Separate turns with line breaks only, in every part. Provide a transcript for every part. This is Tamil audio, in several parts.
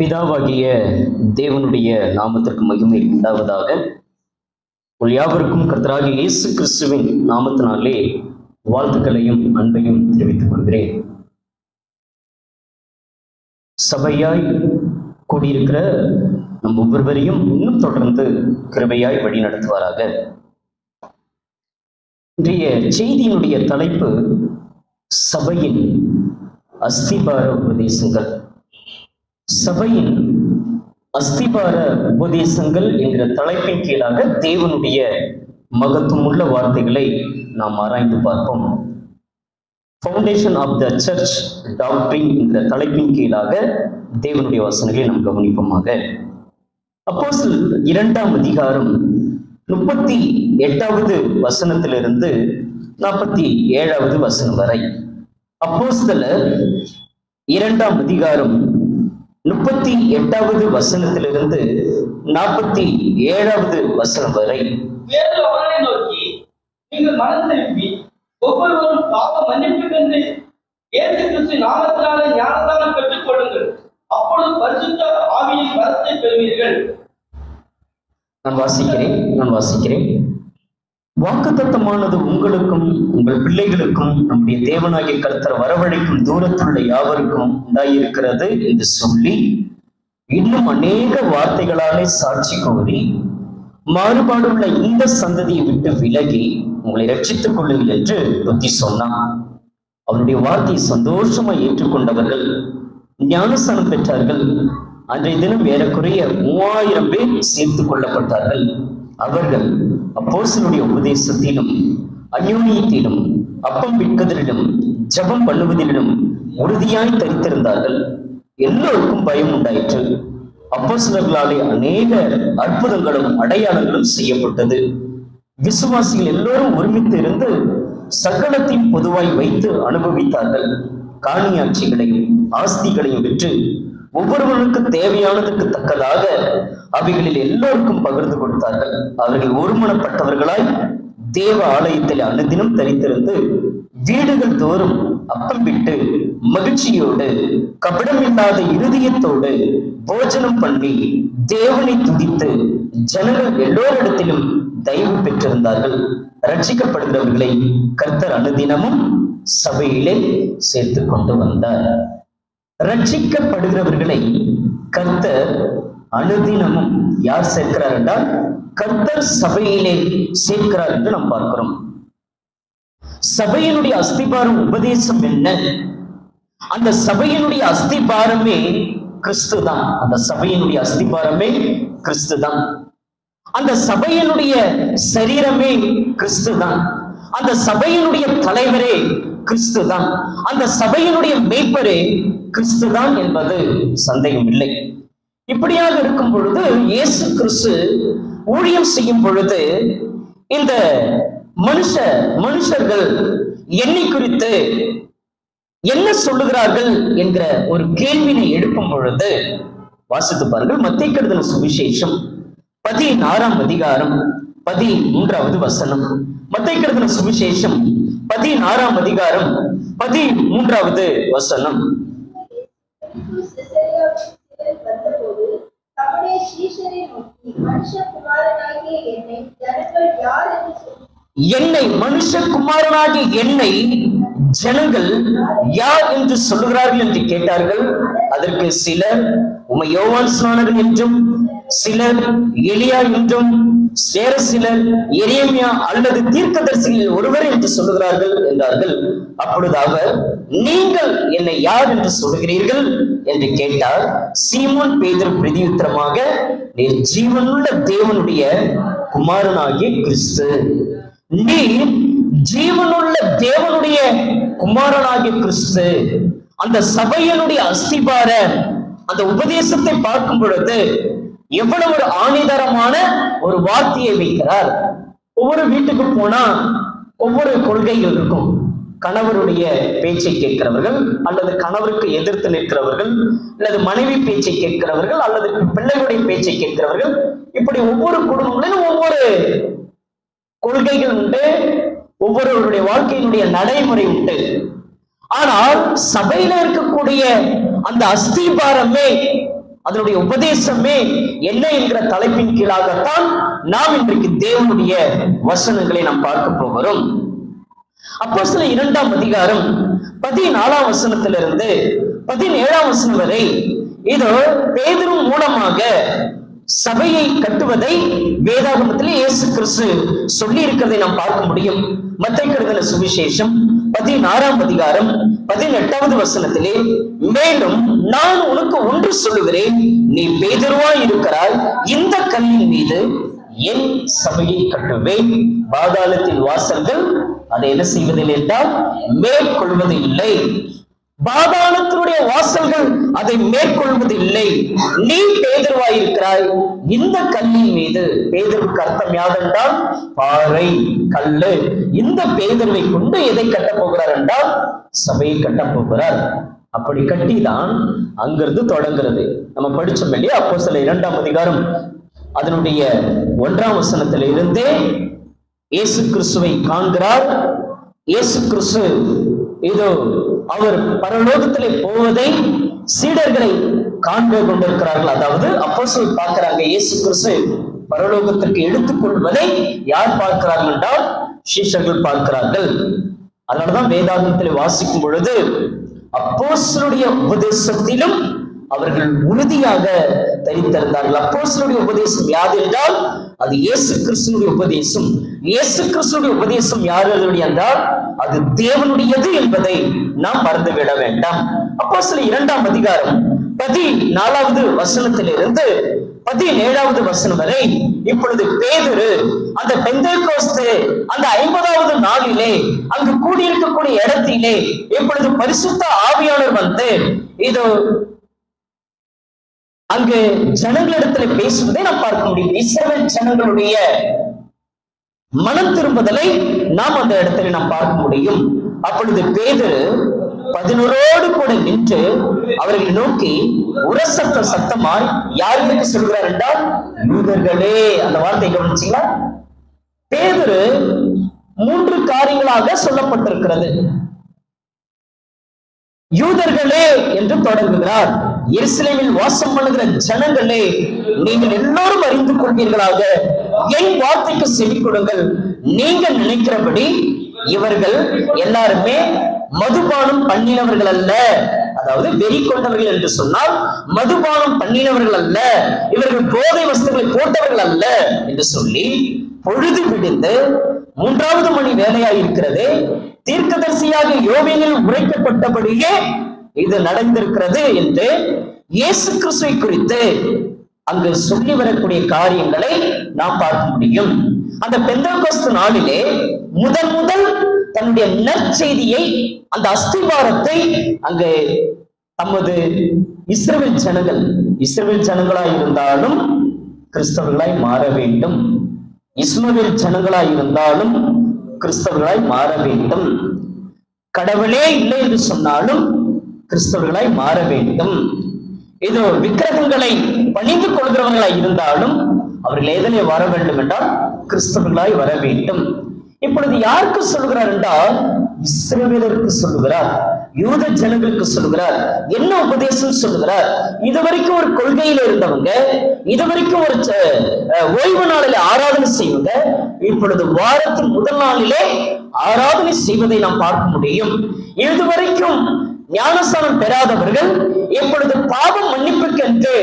பிதாவாகிய தேவனுடைய நாமத்திற்கு மகிமை உண்டாவதாக உள் யாவருக்கும் கர்த்தராகிய இயேசு கிறிஸ்துவின் நாமத்தினாலே
வாழ்த்துக்களையும் அன்பையும் தெரிவித்துக் கொள்கிறேன் சபையாய் கூடியிருக்கிற நம் ஒவ்வொருவரையும் இன்னும் தொடர்ந்து
கிருபையாய் வழி நடத்துவாராக இன்றைய செய்தியினுடைய தலைப்பு சபையின் அஸ்திபார உபதேசங்கள் சபையின் அஸ்திபார உபதேசங்கள் என்கிற தலைப்பின் கீழாக தேவனுடைய மகத்துவமுள்ள வார்த்தைகளை நாம் ஆராய்ந்து பார்ப்போம் foundation of the church doctrine என்ற தலைப்பின் கீழாக தேவனுடைய வசனங்களை நாம் கவனிப்போமாக அப்போ இரண்டாம் அதிகாரம் முப்பத்தி எட்டாவது வசனத்திலிருந்து நாற்பத்தி ஏழாவது வசனம் வரை அப்போஸ்தல இரண்டாம் அதிகாரம் முப்பத்தி எட்டாவது வசனத்திலிருந்து நாற்பத்தி ஏழாவது வசனம் வரை
நோக்கி நீங்கள் மனம் திரும்பி
ஒவ்வொருவரும் பாவ மன்னிப்பு கண்டு இயேசு கிறிஸ்து நாமத்தினால ஞானதானம் பெற்றுக் கொள்ளுங்கள் அப்பொழுது பரிசுத்த ஆவியின் வரத்தை பெறுவீர்கள் நான் வாசிக்கிறேன் நான் வாசிக்கிறேன் வாக்குத்தத்தமானது உங்களுக்கும் உங்கள் பிள்ளைகளுக்கும் நம்முடைய தேவனாகிய கருத்தர் வரவழைக்கும் தூரத்துள்ள யாவருக்கும் உண்டாயிருக்கிறது என்று சொல்லி இன்னும் அநேக வார்த்தைகளாலே சாட்சி கோரி மாறுபாடுள்ள இந்த சந்ததியை விட்டு விலகி உங்களை ரட்சித்துக் கொள்ளுங்கள் என்று புத்தி சொன்னான் அவருடைய வார்த்தையை சந்தோஷமா ஏற்றுக்கொண்டவர்கள் ஞானஸ்தானம் பெற்றார்கள் அன்றைய தினம் ஏறக்குறைய மூவாயிரம் பேர் சேர்த்து கொள்ளப்பட்டார்கள் அவர்கள் அப்போசனுடைய உபதேசத்திலும் அந்யோனியத்திலும் அப்பம் விற்கதிலும் ஜபம் பண்ணுவதிலும் உறுதியாய் தரித்திருந்தார்கள் எல்லோருக்கும் பயம் உண்டாயிற்று அப்போசனர்களாலே அநேக அற்புதங்களும் அடையாளங்களும் செய்யப்பட்டது விசுவாசிகள் எல்லோரும் ஒருமித்து இருந்து சகலத்தின் பொதுவாய் வைத்து அனுபவித்தார்கள் காணியாட்சிகளையும் ஆஸ்திகளையும் விற்று ஒவ்வொருவருக்கு தேவையானதுக்கு தக்கதாக அவைகளில் எல்லோருக்கும் பகிர்ந்து கொடுத்தார்கள் அவர்கள் ஒருமனப்பட்டவர்களாய் தேவ ஆலயத்தில் அனுதினம் தரித்திருந்து வீடுகள் தோறும் அப்பம் விட்டு மகிழ்ச்சியோடு கபடமில்லாத இருதயத்தோடு போஜனம் பண்ணி தேவனை துதித்து ஜனங்கள் எல்லோரிடத்திலும் தயவு பெற்றிருந்தார்கள் ரட்சிக்கப்படுகிறவர்களை கர்த்தர் அனுதினமும் சபையிலே சேர்த்து கொண்டு வந்தார் ரட்சிக்கப்படுகிறவர்களை கர்த்தர் அனுதினமும் யார் சேர்க்கிறார் என்றால் கர்த்தர் சபையிலே சேர்க்கிறார் என்று நாம் பார்க்கிறோம் சபையினுடைய அஸ்திபாரம் உபதேசம் என்ன அந்த சபையினுடைய அஸ்திபாரமே கிறிஸ்து தான் அந்த சபையினுடைய அஸ்திபாரமே கிறிஸ்து தான் அந்த சபையினுடைய சரீரமே கிறிஸ்து தான் அந்த சபையினுடைய தலைவரே கிறிஸ்து தான் அந்த சபையினுடைய மெய்ப்பரே கிறிஸ்து தான் என்பது சந்தேகம் இல்லை இப்படியாக இருக்கும் பொழுது இயேசு கிறிஸ்து ஊழியம் செய்யும் பொழுது இந்த மனுஷ மனுஷர்கள் என்னை குறித்து என்ன சொல்லுகிறார்கள் என்கிற ஒரு கேள்வினை எடுக்கும் பொழுது வாசித்து பாருங்கள் மத்திய கருதன சுவிசேஷம் பதினாறாம் அதிகாரம் பதிமூன்றாவது வசனம் மத்திய கிருதன சுவிசேஷம் பதினாறாம் அதிகாரம் பதிமூன்றாவது வசனம்
என்னை மனுஷகுமாரனாகிய என்னை
ஜனங்கள் யார் என்று சொல்லுகிறார்கள் என்று கேட்டார்கள் அதற்கு சிலர் உமை யோவான் ஸ்நானகன் என்றும் சிலர் எளியார் என்றும் வேறு சிலர் எரியமியா அல்லது தீர்க்கதரிசிகளில் ஒருவர் என்று சொல்லுகிறார்கள் என்றார்கள் அப்பொழுது அவர் நீங்கள் என்னை யார் என்று சொல்லுகிறீர்கள் என்று கேட்டார் சீமோன் பேதர் பிரதியுத்தரமாக நீர் ஜீவனுள்ள தேவனுடைய குமாரனாகிய கிறிஸ்து நீ ஜீவனுள்ள தேவனுடைய குமாரனாகிய கிறிஸ்து அந்த சபையினுடைய அஸ்திபார அந்த உபதேசத்தை பார்க்கும் பொழுது எவ்வளவு ஒரு ஆணிதரமான ஒரு வார்த்தையை வைக்கிறார் ஒவ்வொரு வீட்டுக்கு போனா ஒவ்வொரு கொள்கைகள் இருக்கும் கணவருடைய பேச்சை கேட்கிறவர்கள் அல்லது கணவருக்கு எதிர்த்து நிற்கிறவர்கள் அல்லது மனைவி பேச்சை கேட்கிறவர்கள் அல்லது பிள்ளைகளுடைய பேச்சை கேட்கிறவர்கள் இப்படி ஒவ்வொரு குடும்பங்களிலும் ஒவ்வொரு கொள்கைகள் உண்டு ஒவ்வொருவருடைய வாழ்க்கையினுடைய நடைமுறை உண்டு ஆனால் சபையில இருக்கக்கூடிய அந்த அஸ்திபாரமே அதனுடைய உபதேசமே என்ன என்கிற தலைப்பின் கீழாகத்தான் நாம் இன்றைக்கு தேவனுடைய வசனங்களை நாம் பார்க்க போகிறோம் அப்போ சில இரண்டாம் அதிகாரம் பதினாலாம் வசனத்திலிருந்து பதினேழாம் வசனம் வரை இதோ பேதரும் மூலமாக சபையை கட்டுவதை வேதாகமத்தில் இயேசு கிறிஸ்து சொல்லி இருக்கிறதை நாம் பார்க்க முடியும் மத்திய கருதன சுவிசேஷம் பதினாறாம் அதிகாரம் பதினெட்டாவது வசனத்திலே மேலும் நான் உனக்கு ஒன்று சொல்லுகிறேன் நீ பேதருவாய் இருக்கிறாய் இந்த கல்லின் மீது என் சபையை கட்டுவேன் பாதாளத்தின் வாசல்கள் அதை என்ன செய்வதில்லை என்றால் மேற்கொள்வதில்லை பாபானத்தினுடைய வாசல்கள் அதை மேற்கொள்வது இல்லை நீ பேதர்வாயிருக்கிறாய் இந்த கல்லின் மீது பேதர்வுக்கு அர்த்தம் யாதென்றால் பாறை கல்லு இந்த பேதர்வை கொண்டு எதை கட்டப் போகிறார் என்றால் சபையை கட்டப் போகிறார் அப்படி கட்டிதான் அங்கிருந்து தொடங்குறது நம்ம படிச்சோம் இல்லையா அப்போ சில இரண்டாம் அதிகாரம் அதனுடைய ஒன்றாம் வசனத்திலிருந்தே இயேசு கிறிஸ்துவை காண்கிறார் இயேசு கிறிஸ்து இதோ அவர் பரலோகத்திலே போவதை சீடர்களை காண்பு கொண்டிருக்கிறார்கள் அதாவது அப்போ சொல் பார்க்கிறாங்க இயேசு கிறிஸ்து பரலோகத்திற்கு எடுத்துக்கொள்வதை யார் பார்க்கிறார்கள் என்றால் சீஷர்கள் பார்க்கிறார்கள் அதனாலதான் வேதாந்தத்தில் வாசிக்கும் பொழுது அப்போசருடைய உபதேசத்திலும் அவர்கள் உறுதியாக தரித்திருந்தார்கள் அப்போசருடைய உபதேசம் யாது என்றால் அது இயேசு கிறிஸ்துனுடைய உபதேசம் இயேசு கிறிஸ்துடைய உபதேசம் யாருடைய என்றால் அது தேவனுடையது என்பதை நாம் மறந்துவிட வேண்டாம் அப்போ சில இரண்டாம் அதிகாரம் பதி நாலாவது வசனத்திலிருந்து பதினேழாவது வசனம் வரை இப்பொழுது பேதரு அந்த பெந்தே கோஸ்து அந்த ஐம்பதாவது நாளிலே அங்கு கூடியிருக்கக்கூடிய இடத்திலே இப்பொழுது பரிசுத்த ஆவியாளர் வந்து இது அங்கு ஜனங்களிடத்துல பேசுவதை நாம் பார்க்க முடியும் இஸ்ரேல் ஜனங்களுடைய மனம் திரும்புதலை நாம் அந்த இடத்துல நாம் பார்க்க முடியும் அப்பொழுது பேதர் பதினோரோடு கூட நின்று அவர்களை நோக்கி உரசத்த சத்தமாய் யாருக்கு சொல்கிறார் என்றால்
யூதர்களே
அந்த வார்த்தை கவனிச்சீங்களா பேதரு மூன்று காரியங்களாக சொல்லப்பட்டிருக்கிறது யூதர்களே என்று தொடங்குகிறார் இருசிலேமில் வாசம் பண்ணுகிற ஜனங்களே நீங்கள் எல்லோரும் அறிந்து கொள்வீர்களாக என் வார்த்தைக்கு செவி கொடுங்கள் நீங்கள் நினைக்கிறபடி இவர்கள் எல்லாருமே மதுபானம் பண்ணினவர்கள் அல்ல அதாவது வெறி கொண்டவர்கள் என்று சொன்னால் மதுபானம் பண்ணினவர்கள் அல்ல இவர்கள் போதை வசதிகளை போட்டவர்கள் அல்ல என்று சொல்லி பொழுது விடிந்து மூன்றாவது மணி வேலையாயிருக்கிறது இருக்கிறது தீர்க்கதரிசியாக யோகியில் உரைக்கப்பட்டபடியே இது நடந்திருக்கிறது என்று இயேசு கிறிஸ்துவை குறித்து அங்கு சொல்லி வரக்கூடிய காரியங்களை நாம் பார்க்க முடியும் அந்த பெந்தகோஸ்து நாளிலே முதன் முதல் தன்னுடைய நற்செய்தியை அந்த அஸ்திவாரத்தை அங்கு தமது இஸ்ரவில் ஜனங்கள் இஸ்ரவில் ஜனங்களாய் இருந்தாலும் கிறிஸ்தவர்களாய் மாற வேண்டும் இஸ்மவேல் ஜனங்களாய் இருந்தாலும் கிறிஸ்தவர்களாய் மாற வேண்டும் கடவுளே இல்லை என்று சொன்னாலும் கிறிஸ்தவர்களாய் மாற வேண்டும் ஏதோ விக்கிரகங்களை பணிந்து கொள்கிறவர்களாய் இருந்தாலும் அவர்கள் எதனை வர வேண்டும் என்றால் கிறிஸ்தவர்களாய் வர வேண்டும் இப்பொழுது யாருக்கு சொல்கிறார் என்றால் இஸ்ரேலருக்கு சொல்லுகிறார் யூத ஜனங்களுக்கு சொல்லுகிறார் என்ன உபதேசம் சொல்லுகிறார் இதுவரைக்கும் ஒரு கொள்கையில இருந்தவங்க இதுவரைக்கும் ஒரு ஓய்வு நாளில ஆராதனை செய்வங்க இப்பொழுது வாரத்தின் முதல் நாளிலே ஆராதனை செய்வதை நாம் பார்க்க முடியும் இதுவரைக்கும் ஞானஸ்தானம் பெறாதவர்கள் எப்பொழுது பாவம் மன்னிப்புக்கென்று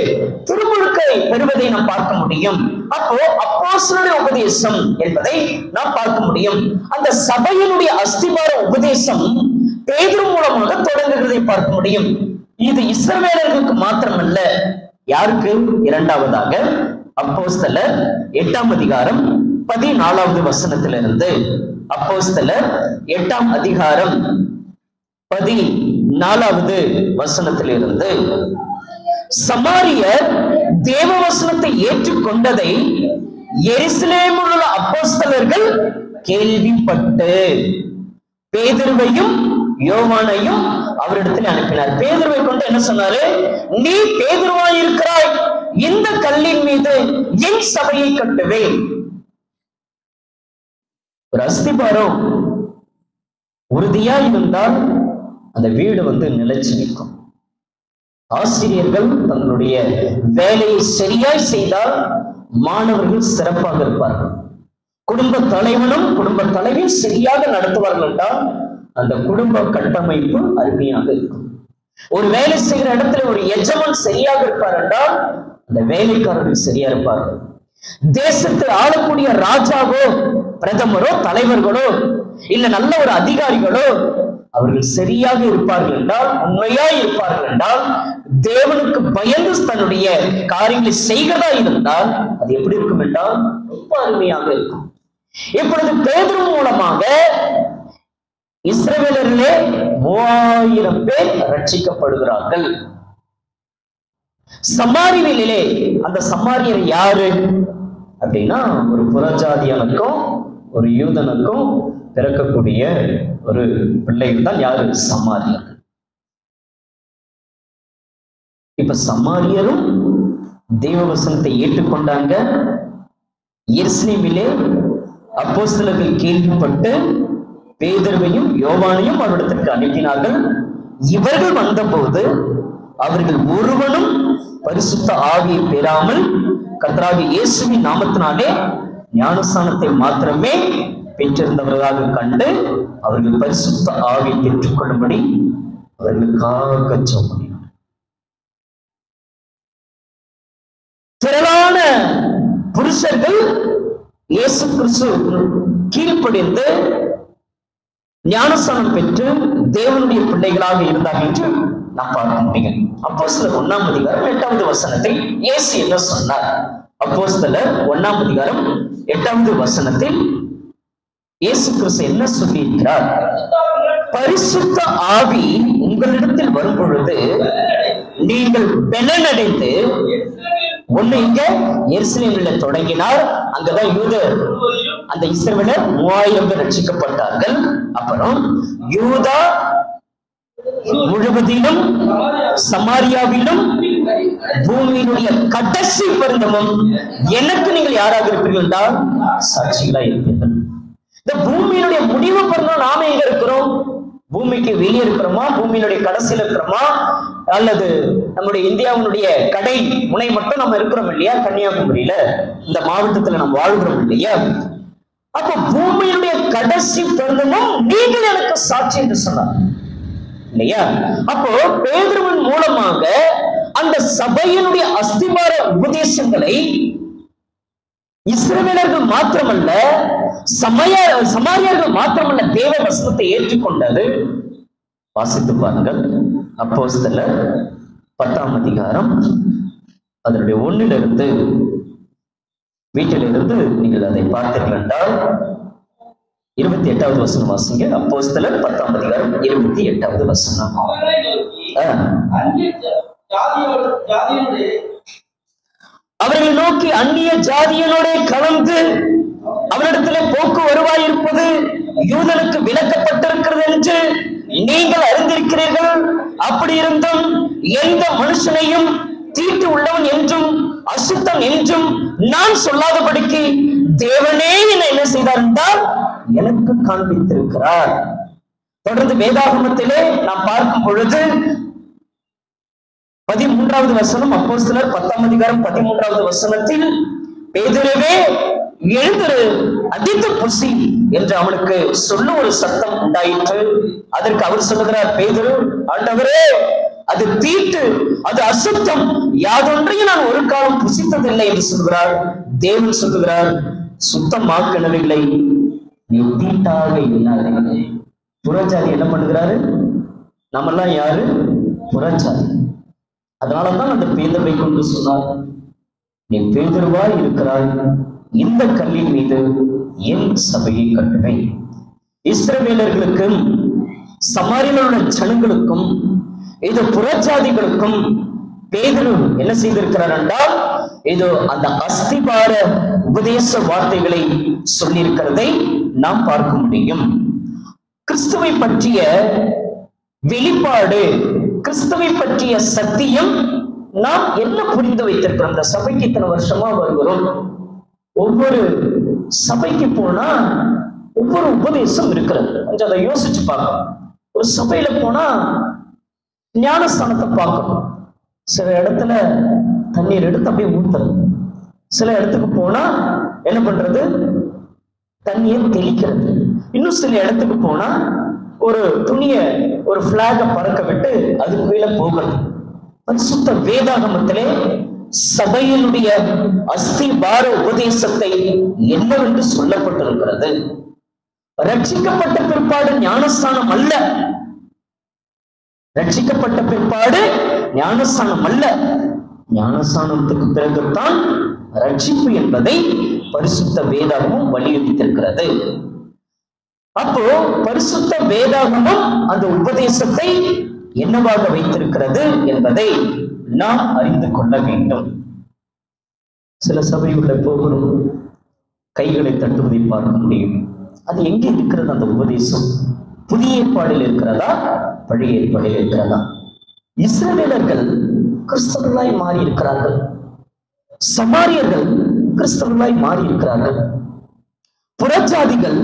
திருமுழுக்கை பெறுவதை நாம் பார்க்க முடியும் அப்போ அப்பாசனுடைய உபதேசம் என்பதை நாம் பார்க்க முடியும் அந்த சபையினுடைய அஸ்திபார உபதேசம் பேதர் மூலமாக தொடங்குகிறதை பார்க்க முடியும் இது இஸ்ரவேலர்களுக்கு மாத்திரமல்ல யாருக்கு இரண்டாவதாக அப்போஸ்தல எட்டாம் அதிகாரம் பதினாலாவது வசனத்திலிருந்து அப்போஸ்தல எட்டாம் அதிகாரம் பதி நாலாவது வசனத்திலிருந்து சமாரியர் தேவ வசனத்தை ஏற்றுக்கொண்டதை எரிசிலேமுள்ள உள்ள அப்போஸ்தலர்கள் கேள்விப்பட்டு பேதிருவையும் யோவானையும் அவரிடத்தில் அனுப்பினார் பேதர்வை கொண்டு என்ன சொன்னாரு நீ பேதுருவாய் இருக்கிறாய் இந்த
கல்லின் மீது என் சபையை கட்டுவேன் ஒரு அஸ்திபாரம் உறுதியா இருந்தால் அந்த வீடு வந்து நிலைச்சு நிற்கும் ஆசிரியர்கள்
தங்களுடைய வேலையை சரியாய் செய்தால் மாணவர்கள் சிறப்பாக இருப்பார்கள் குடும்ப தலைவனும் குடும்ப தலைவியும் சரியாக நடத்துவார்கள் என்றால் அந்த குடும்ப கட்டமைப்பு அருமையாக இருக்கும் ஒரு வேலை செய்கிற இடத்துல ஒரு எஜமான்
சரியாக இருப்பார்
என்றால் அந்த வேலைக்காரர்கள் சரியா இருப்பார்கள் தேசத்தில் ஆளக்கூடிய ராஜாவோ பிரதமரோ தலைவர்களோ இல்ல நல்ல ஒரு அதிகாரிகளோ அவர்கள் சரியாக இருப்பார்கள் என்றால் உண்மையா இருப்பார்கள் என்றால் தேவனுக்கு பயந்து தன்னுடைய காரியங்களை செய்கிறதா இருந்தால் அது எப்படி இருக்கும் என்றால் ரொம்ப அருமையாக இருக்கும் இப்பொழுது பேதர் மூலமாக இஸ்ரவேலர்களே மூவாயிரம் பேர் ரட்சிக்கப்படுகிறார்கள் சமாரியனிலே அந்த சமாரியர் யாரு அப்படின்னா ஒரு புறஜாதியனுக்கும்
ஒரு யூதனுக்கும் பிறக்கக்கூடிய ஒரு பிள்ளை இருந்தால் யாரு சமாரியர் இப்ப சமாரியரும் தெய்வ வசனத்தை ஏற்றுக்கொண்டாங்க
எருசலேமிலே அப்போ சிலர்கள் கேள்விப்பட்டு பேதர்வையும் யோவானையும் அவரிடத்திற்கு அனுப்பினார்கள் இவர்கள் வந்தபோது அவர்கள் ஒருவனும் பரிசுத்த ஆவியை பெறாமல் கர்த்தராக இயேசுவின் நாமத்தினாலே ஞானஸ்தானத்தை மாத்திரமே பெற்றிருந்தவர்களாக கண்டு அவர்கள் பரிசுத்த
ஆவி பெற்றுக்கொள்ளும்படி அவர்களுக்காக சொன்னார் திரளான புருஷர்கள் இயேசு கிறிஸ்து கீழ்ப்படிந்து ஞானசனம்
பெற்று தேவனுடைய பிள்ளைகளாக இருந்தார்கள் என்று நான் பார்க்க முடியும் அப்போ சில ஒன்னாம் அதிகாரம் எட்டாவது வசனத்தில் இயேசு என்ன சொன்னார் அப்போ சில ஒன்னாம் அதிகாரம் எட்டாவது வசனத்தில் இயேசு கிறிஸ்து என்ன சொல்லியிருக்கிறார் பரிசுத்த ஆவி உங்களிடத்தில் வரும் பொழுது நீங்கள் பெலனடைந்து ஒண்ணு இங்க எரிசிலேமில் தொடங்கினார் அங்கதான் யூத அந்த இஸ்ரேலர் மூவாயிரம் பேர் ரசிக்கப்பட்டார்கள் அப்புறம் யூதா முழுவதிலும் சமாரியாவிலும் பூமியினுடைய கடைசி பருந்தமும் எனக்கு நீங்கள் யாராக இருப்பீர்கள் என்றால் சாட்சிகளாக இருப்பீர்கள் இந்த பூமியினுடைய முடிவு பிறந்தோம் நாம எங்க இருக்கிறோம் பூமிக்கு வெளியே இருக்கிறோமா பூமியினுடைய கடைசியில் இருக்கிறோமா அல்லது நம்முடைய இந்தியாவினுடைய கடை முனை மட்டும் நம்ம இருக்கிறோம் இல்லையா கன்னியாகுமரியில இந்த மாவட்டத்துல நம்ம வாழ்கிறோம் இல்லையா அப்ப பூமியினுடைய கடைசி பிறந்தமும் நீங்கள் எனக்கு சாட்சி என்று சொன்னார் இல்லையா அப்போ பேதுருவின் மூலமாக அந்த சபையினுடைய அஸ்திபார உபதேசங்களை இஸ்ரேலர்கள் மாத்திரமல்ல
சமய சமாரியர்கள் மாத்திரமல்ல தேவ வசனத்தை
ஏற்றுக்கொண்டது வாசித்து பாருங்கள் அப்போ சில பத்தாம் அதிகாரம் அதனுடைய ஒன்னிலிருந்து வீட்டிலிருந்து நீங்கள் அதை பார்த்தீர்கள் என்றால் இருபத்தி எட்டாவது வசனம் வாசிங்க அப்போ பத்தாம் அதிகாரம் இருபத்தி எட்டாவது வசனம்
அவர்களை நோக்கி அந்நிய ஜாதியனோட கலந்து
அவரிடத்துல போக்கு வருவாய் இருப்பது யூதனுக்கு விளக்கப்பட்டிருக்கிறது என்று நீங்கள் அறிந்திருக்கிறீர்கள் அப்படி இருந்தும் எந்த மனுஷனையும் தீட்டு உள்ளவன் என்றும் அசுத்தம் என்றும் நான் சொல்லாதபடிக்கு தேவனே என்னை என்ன செய்தார் என்றால் எனக்கு காண்பித்திருக்கிறார் தொடர்ந்து வேதாகமத்திலே நாம் பார்க்கும் பொழுது பதிமூன்றாவது வசனம் அப்போ சிலர் பத்தாம் அதிகாரம் பதிமூன்றாவது வசனத்தில் பேதுருவே எழுந்திரு அதித்து புசி என்று அவனுக்கு சொல்லும் ஒரு சத்தம் உண்டாயிற்று அதற்கு அவர் சொல்லுகிறார் பேதுரு ஆண்டவரே அது தீட்டு அது அசுத்தம் யாதொன்றையும் நான் ஒரு காலம் புசித்ததில்லை என்று சொல்கிறார் தேவன் சொல்லுகிறார் சுத்தமாக்கவில்லை நீ தீட்டாக இல்லாத புறஜாதி என்ன பண்ணுகிறாரு நம்மெல்லாம் யாரு புறஜாதி அதனாலதான் அந்த பேதவை கொண்டு சொன்னார் நீ பேதர்வாய் இருக்கிறாய் இந்த கல்லின் மீது என் சபையை கட்டுவேன் இஸ்ரவேலர்களுக்கும் சமாரியனோட சலுங்களுக்கும் இது புறச்சாதிகளுக்கும் பேதரும் என்ன செய்திருக்கிறார் என்றால் ஏதோ அந்த அஸ்திபார உபதேச வார்த்தைகளை சொல்லியிருக்கிறதை நாம் பார்க்க முடியும் கிறிஸ்துவை பற்றிய வெளிப்பாடு கிறிஸ்துவை பற்றிய சத்தியம் நாம் என்ன புரிந்து வைத்திருக்கிறோம் அந்த சபைக்கு இத்தனை வருஷமா வருகிறோம் ஒவ்வொரு சபைக்கு போனா ஒவ்வொரு உபதேசம் இருக்கிறது கொஞ்சம் அதை யோசிச்சு பார்க்கணும் ஒரு சபையில போனா ஞானஸ்தானத்தை பார்க்கணும் சில இடத்துல தண்ணீர் எடுத்து அப்படியே ஊத்துறது சில இடத்துக்கு போனா என்ன பண்றது தண்ணியை தெளிக்கிறது இன்னும் சில இடத்துக்கு போனா ஒரு துணிய ஒரு பிளாக பறக்க விட்டு அது கீழே போகிறது பரிசுத்த வேதாகமத்திலே சபையினுடைய பார உபதேசத்தை என்னவென்று சொல்லப்பட்டிருக்கிறது ரட்சிக்கப்பட்ட பிற்பாடு ஞானஸ்தானம் அல்ல ரட்சிக்கப்பட்ட பிற்பாடு ஞானஸ்தானம் அல்ல ஞானஸ்தானத்துக்கு பிறகுதான் ரட்சிப்பு என்பதை பரிசுத்த வேதாகமும் வலியுறுத்தியிருக்கிறது அப்போ பரிசுத்த வேதாகமும் அந்த உபதேசத்தை என்னவாக வைத்திருக்கிறது என்பதை நாம் அறிந்து கொள்ள வேண்டும் சில சபையுள்ள போகிறோம் கைகளை தட்டுவதை பார்க்க முடியும் அது எங்கே இருக்கிறது அந்த உபதேசம் புதிய ஏற்பாடில் இருக்கிறதா பழைய ஏற்பாடில் இருக்கிறதா இஸ்ரேலர்கள் கிறிஸ்தவர்களாய் மாறி இருக்கிறார்கள் சமாரியர்கள் கிறிஸ்தவர்களாய் மாறி இருக்கிறார்கள் புறஜாதிகள்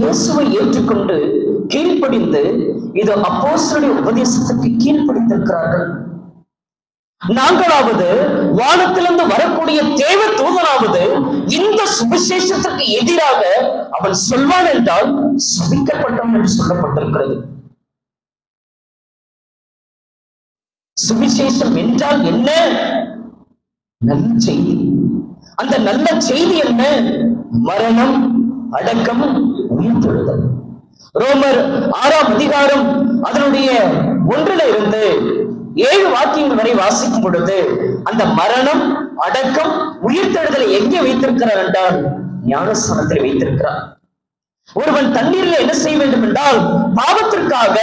இயேசுவை ஏற்றுக்கொண்டு கீழ்ப்படிந்து இது அப்போஸ்தருடைய உபதேசத்துக்கு கீழ்ப்படிந்திருக்கிறார்கள் நாங்களாவது வானத்திலிருந்து வரக்கூடிய தேவ தூதராவது இந்த சுவிசேஷத்துக்கு எதிராக
அவன் சொல்வான் என்றால் சுபிக்கப்பட்டவன் என்று சொல்லப்பட்டிருக்கிறது சுவிசேஷம் என்றால் என்ன நல்ல செய்தி அந்த நல்ல செய்தி என்ன
மரணம் அடக்கம் உயிர்த்தெழுதல் ரோமர் ஆறாம் அதிகாரம் அதனுடைய ஒன்றுல இருந்து ஏழு வாக்கியங்கள் வரை வாசிக்கும் பொழுது அந்த மரணம் அடக்கம் உயிர்த்தெழுதலை எங்கே வைத்திருக்கிறார் என்றால் ஞானஸ்தானத்தில் வைத்திருக்கிறார் ஒருவன் தண்ணீரில் என்ன செய்ய வேண்டும் என்றால் பாவத்திற்காக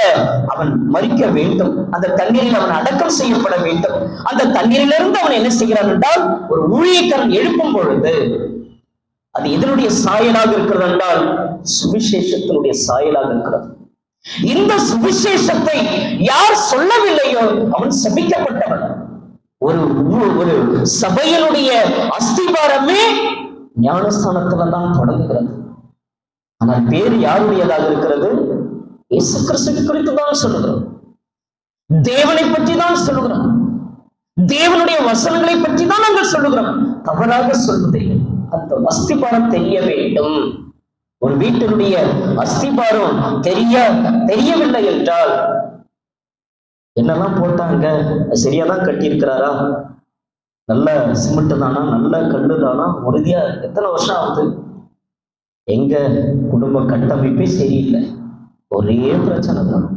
அவன் மறிக்க வேண்டும் அந்த தண்ணீரில் அவன் அடக்கம் செய்யப்பட வேண்டும் அந்த தண்ணீரிலிருந்து அவன் என்ன செய்கிறான் என்றால் ஒரு ஊழியக்காரன் எழுப்பும் பொழுது அது இதனுடைய சாயலாக இருக்கிறது என்றால் சுவிசேஷத்தினுடைய சாயலாக இருக்கிறது இந்த சுவிசேஷத்தை யார் சொல்லவில்லையோ அவன் சபிக்கப்பட்டவன் ஒரு ஒரு சபையினுடைய அஸ்திபாரமே ஞானஸ்தானத்துல தான் தொடங்குகிறது ஆனால் பேர் யாருடையதாக இருக்கிறது இயேசு கிறிஸ்து குறித்து தான் சொல்லுகிறோம் தேவனை பற்றி தான் சொல்லுகிறோம் தேவனுடைய வசனங்களை பற்றி தான் நாங்கள் சொல்லுகிறோம் தவறாக சொல்வதில்லை அந்த அஸ்திபாரம் தெரிய வேண்டும் ஒரு வீட்டினுடைய அஸ்திபாரம் தெரிய தெரியவில்லை என்றால் என்னெல்லாம் போட்டாங்க சரியா தான் கட்டியிருக்கிறாரா நல்ல சிமெண்ட் தானா நல்ல கல்லு தானா உறுதியா எத்தனை வருஷம் ஆகுது எங்க குடும்ப கட்டமைப்பே சரியில்லை ஒரே பிரச்சனை தான்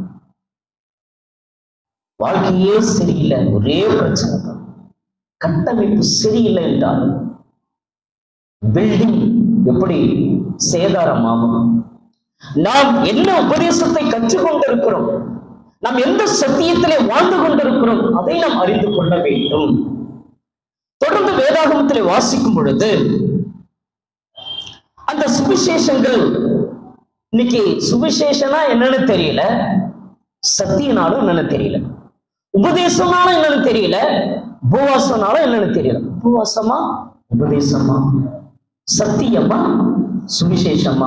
வாழ்க்கையே சரியில்லை ஒரே பிரச்சனை தான் கட்டமைப்பு சரியில்லை என்றால் பில்டிங் எப்படி
சேதாரமாகும் நாம் என்ன உபதேசத்தை கற்றுக்கொண்டிருக்கிறோம் நாம் எந்த சத்தியத்திலே வாழ்ந்து கொண்டிருக்கிறோம் அதை நாம் அறிந்து கொள்ள வேண்டும் தொடர்ந்து வேதாகமத்திலே வாசிக்கும் பொழுது அந்த சுவிசேஷங்கள் இன்னைக்கு சுவிசேஷனா என்னன்னு தெரியல சத்தியனாலும் என்னன்னு தெரியல உபதேசமான என்னன்னு தெரியல உபவாசனாலும் என்னன்னு தெரியல உபவாசமா உபதேசமா ಸತ್ಯಮ್ಮ ಸುವಿಶೇಷಮ್ಮ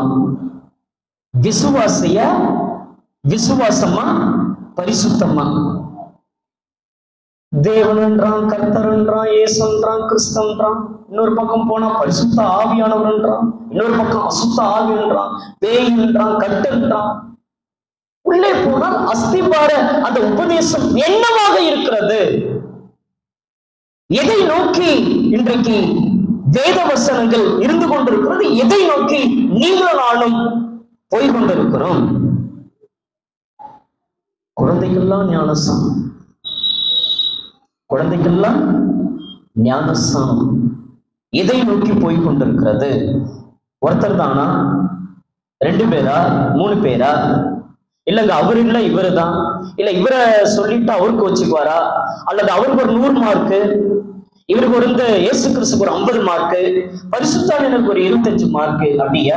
ವಿಶ್ವಾಸೆಯ விசுவாசம்మ பரிசுத்தம்மா கர்த்தர் என்றான் ஏசுன்றான் கிறிஸ்தன்றான் இன்னொரு பக்கம் போனா பரிசுத்த என்றான் இன்னொரு பக்கம் அசுத்த ஆவின்றான் பேயின்றான் கட்டுன்றான் உள்ளே போனால் அஸ்திபார அந்த உபதேசம் என்னவாக இருக்கிறது எதை நோக்கி இன்றைக்கு வேத வசனங்கள் இருந்து கொண்டிருக்கிறது எதை நோக்கி நீங்கள் நானும் போய் கொண்டிருக்கிறோம் குழந்தைகள்லாம் ஞானசாமம் குழந்தைகள்லாம் ஞானசாமம் இதை நோக்கி போய் கொண்டிருக்கிறது ஒருத்தர் தானா ரெண்டு பேரா மூணு பேரா இல்லைங்க அவர் இல்லை இவரு தான் இல்ல இவரை சொல்லிட்டு அவருக்கு வச்சுக்குவாரா அல்லது அவருக்கு ஒரு நூறு மார்க்கு இவருக்கு இருந்த இயேசு கிறிஸ்துக்கு ஒரு ஐம்பது மார்க்கு பரிசுத்தாளனுக்கு ஒரு இருபத்தஞ்சு மார்க்கு
அப்படிய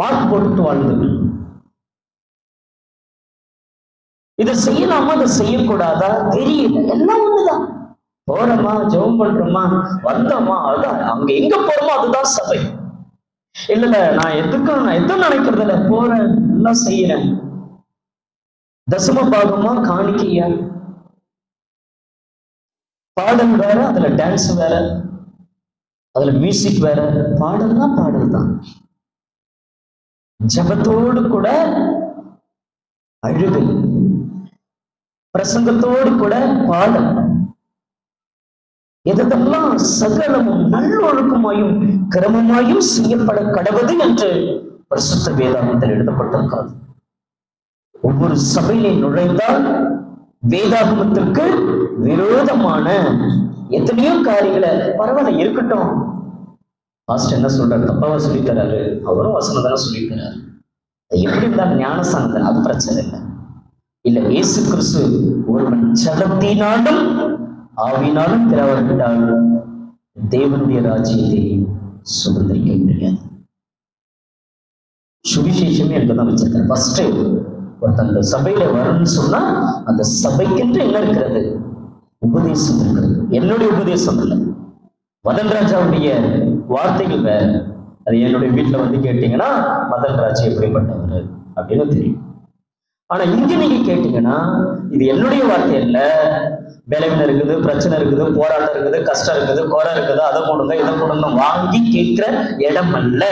மார்க் போட்டு வாழ்ந்தது இதை செய்யலாமா அதை செய்யக்கூடாதா தெரியல எல்லாம் ஒண்ணுதான்
போறோமா ஜெபம் பண்றோமா வந்தோமா அதுதான் அங்க எங்க போறோமோ அதுதான் சபை
இல்ல இல்ல நான் எதுக்கும் நான் எதுவும் நினைக்கிறது இல்லை போறேன் எல்லாம் செய்யறேன் தசம பாகமா காணிக்கையா பாடல் வேற அதுல டான்ஸ் வேற அதுல மியூசிக் வேற பாடல்னா பாடல் தான் ஜபத்தோடு கூட அழுகை பிரசங்கத்தோடு கூட பாடல்
எதெல்லாம் சகலமும் நல்லொழுக்கமாயும் கிரமமாயும் செய்யப்பட கடவுது என்று பிரசுத்த வேதாந்தத்தில் எழுதப்பட்டிருக்காது ஒவ்வொரு சபையிலே நுழைந்தால் வேதாகமத்திற்கு விரோதமான எத்தனையோ காரியங்களை பரவாயில்ல இருக்கட்டும் பாஸ்டர் என்ன சொல்றாரு தப்பாவா சொல்லித்தராரு அவரும் வசனதான சொல்லி சொல்லித்தராரு எப்படி இருந்தாலும் ஞானசாந்தன் அது பிரச்சனை இல்லை இல்ல இயேசு கிறிஸ்து ஒருவன் சதத்தினாலும் ஆவினாலும்
திறவர்கிட்டால் தேவனுடைய ராஜ்யத்தை சுதந்திரிக்க முடியாது சுவிசேஷமே எனக்கு தான் வச்சிருக்கேன் ஃபர்ஸ்ட் ஒருத்தன் அந்த சபையில வரணும்னு சொன்னா அந்த சபைக்கென்று என்ன இருக்கிறது உபதேசம் இருக்கிறது
என்னுடைய உபதேசம் இல்லை மதன் ராஜாவுடைய வார்த்தைகள் வேற அது என்னுடைய வீட்டில் வந்து கேட்டீங்கன்னா மதன் ராஜ் எப்படிப்பட்டவர் அப்படின்னு தெரியும் ஆனா இங்க நீங்க கேட்டீங்கன்னா இது என்னுடைய வார்த்தை இல்லை விளைவின இருக்குது பிரச்சனை இருக்குது போராட்டம் இருக்குது கஷ்டம் இருக்குது குறை இருக்குது அதை கொடுங்க இதை கொடுங்க வாங்கி கேட்கிற இடம் அல்ல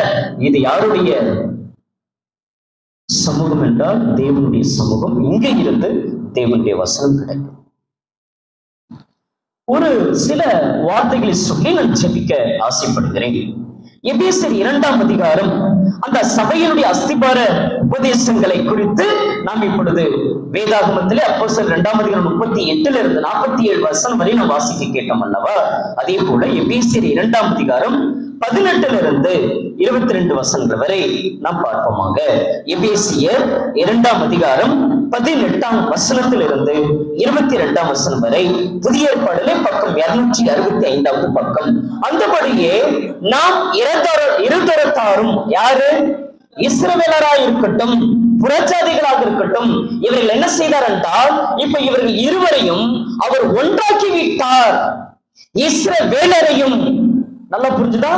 இது யாருடைய சமூகம் என்றால் தேவனுடைய சமூகம் இங்கே இருந்து தேவனுடைய வசனம் கிடைக்கும் ஒரு சில வார்த்தைகளை சொல்லி நான் ஜபிக்க ஆசைப்படுகிறேன் எபேசர் இரண்டாம் அதிகாரம் அந்த சபையினுடைய அஸ்திபார உபதேசங்களை குறித்து நாம் இப்பொழுது வேதாகமத்திலே அப்போ சில இரண்டாம் அதிகாரம் முப்பத்தி எட்டுல இருந்து நாற்பத்தி ஏழு வசனம் வரை நாம் வாசிக்க கேட்டோம் அல்லவா அதே போல எபேசர் இரண்டாம் அதிகாரம் பதினெட்டுல இருந்து இருபத்தி ரெண்டு வசங்கள் வரை நாம் பார்ப்போமாங்க எபேசியர் இரண்டாம் அதிகாரம் பதினெட்டாம் வசனத்திலிருந்து இருபத்தி இரண்டாம் வசனம் வரை புதிய ஏற்பாடுல பக்கம் இருநூற்றி அறுபத்தி ஐந்தாவது பக்கம் அந்தபடியே நாம் இருதர இருதரத்தாரும் யாரு இஸ்ரவேலராய் இருக்கட்டும் புறச்சாதிகளாக இருக்கட்டும் இவர்கள் என்ன செய்தார் என்றால் இப்ப இவர்கள் இருவரையும்
அவர் ஒன்றாக்கி விட்டார்
இஸ்ரவேலரையும் நல்லா புரிஞ்சுதா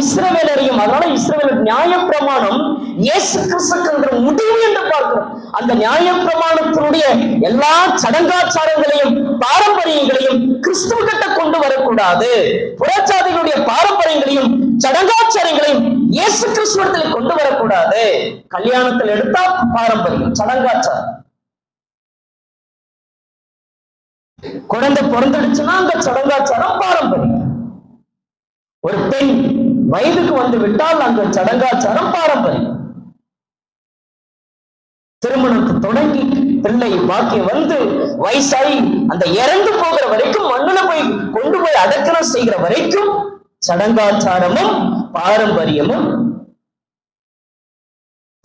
இஸ்ரவேல் அறியும் அதனால இஸ்ரவேல் நியாய பிரமாணம் இயேசு கிறிஸ்துக்குன்ற முடிவு என்று பார்க்கிறோம் அந்த நியாய பிரமாணத்தினுடைய எல்லா சடங்காச்சாரங்களையும் பாரம்பரியங்களையும் கிறிஸ்துவ கிட்ட கொண்டு வரக்கூடாது புறச்சாதிகளுடைய பாரம்பரியங்களையும் சடங்காச்சாரங்களையும் இயேசு
கிறிஸ்துவத்தில் கொண்டு வரக்கூடாது கல்யாணத்தில் எடுத்தா பாரம்பரியம் சடங்காச்சாரம் குழந்தை பிறந்துடுச்சுன்னா அந்த சடங்காச்சாரம் பாரம்பரியம் ஒரு பெண் வயதுக்கு வந்து விட்டால் அந்த சடங்காச்சாரம் பாரம்பரியம் திருமணத்தை தொடங்கி பிள்ளை பாக்கி வந்து வயசாகி அந்த இறந்து போகிற வரைக்கும் மண்ணுல போய்
கொண்டு போய் அடக்கணம் செய்கிற வரைக்கும் சடங்காச்சாரமும் பாரம்பரியமும்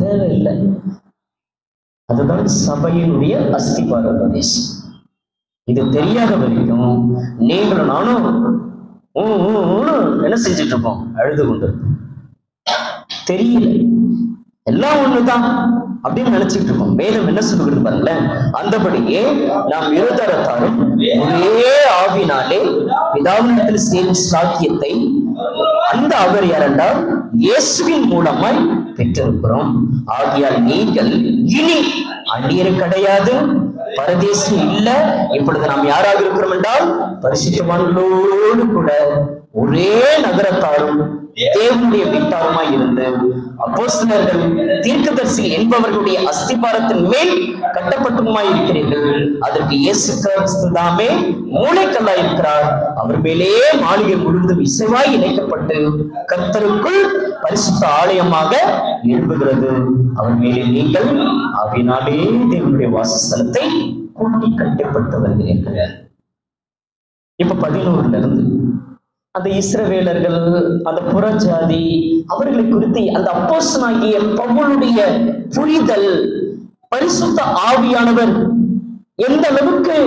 தேவையில்லை அதுதான் சபையினுடைய அஸ்திபார பிரதேசம் இது தெரியாத வரைக்கும் நீங்களும்
நானும் என்ன செஞ்சுட்டு இருப்போம் அழுது கொண்டு தெரியல எல்லாம் ஒண்ணுதான் அப்படின்னு நினைச்சிட்டு இருக்கோம் மேலும் என்ன சொல்லுகிறது பாருங்களேன் அந்தபடியே நாம் இருதரத்தாலும் ஒரே ஆவினாலே பிதாவினத்தில் சேரும் சாத்தியத்தை அந்த அவர் யாரென்றால் இயேசுவின் மூலமாய் பெற்றிருக்கிறோம் ஆகியால் நீங்கள் இனி அந்நியர் கிடையாது பரதேசி இல்ல இப்பொழுது நாம் யாராக இருக்கிறோம் என்றால் பரிசுத்தவான்களோடு கூட ஒரே நகரத்தாலும் தேவனுடைய வீட்டாருமாய் இருந்து அப்போஸ்தலர்கள் தீர்க்கதரிசி என்பவர்களுடைய அஸ்திபாரத்தின் மேல் கட்டப்பட்டுமா இருக்கிறீர்கள் அதற்கு இயேசு கிறிஸ்து தாமே மூளைக்கல்லா இருக்கிறார் அவர் மேலே மாளிகை முழுவதும் இசைவாய் இணைக்கப்பட்டு கர்த்தருக்குள் பரிசுத்த ஆலயமாக எழுப்புகிறது அவர் மேலே நீங்கள் அதனாலே தேவனுடைய வாசஸ்தலத்தை கூட்டி கட்டப்பட்டு வருகிறீர்கள் இப்ப பதினோருல இருந்து அந்த இஸ்ரவேலர்கள் அந்த புறஜாதி அவர்களை குறித்து அந்த அப்போசனாகிய பவுளுடைய புரிதல் பரிசுத்த ஆவியானவர் எந்த அளவுக்கு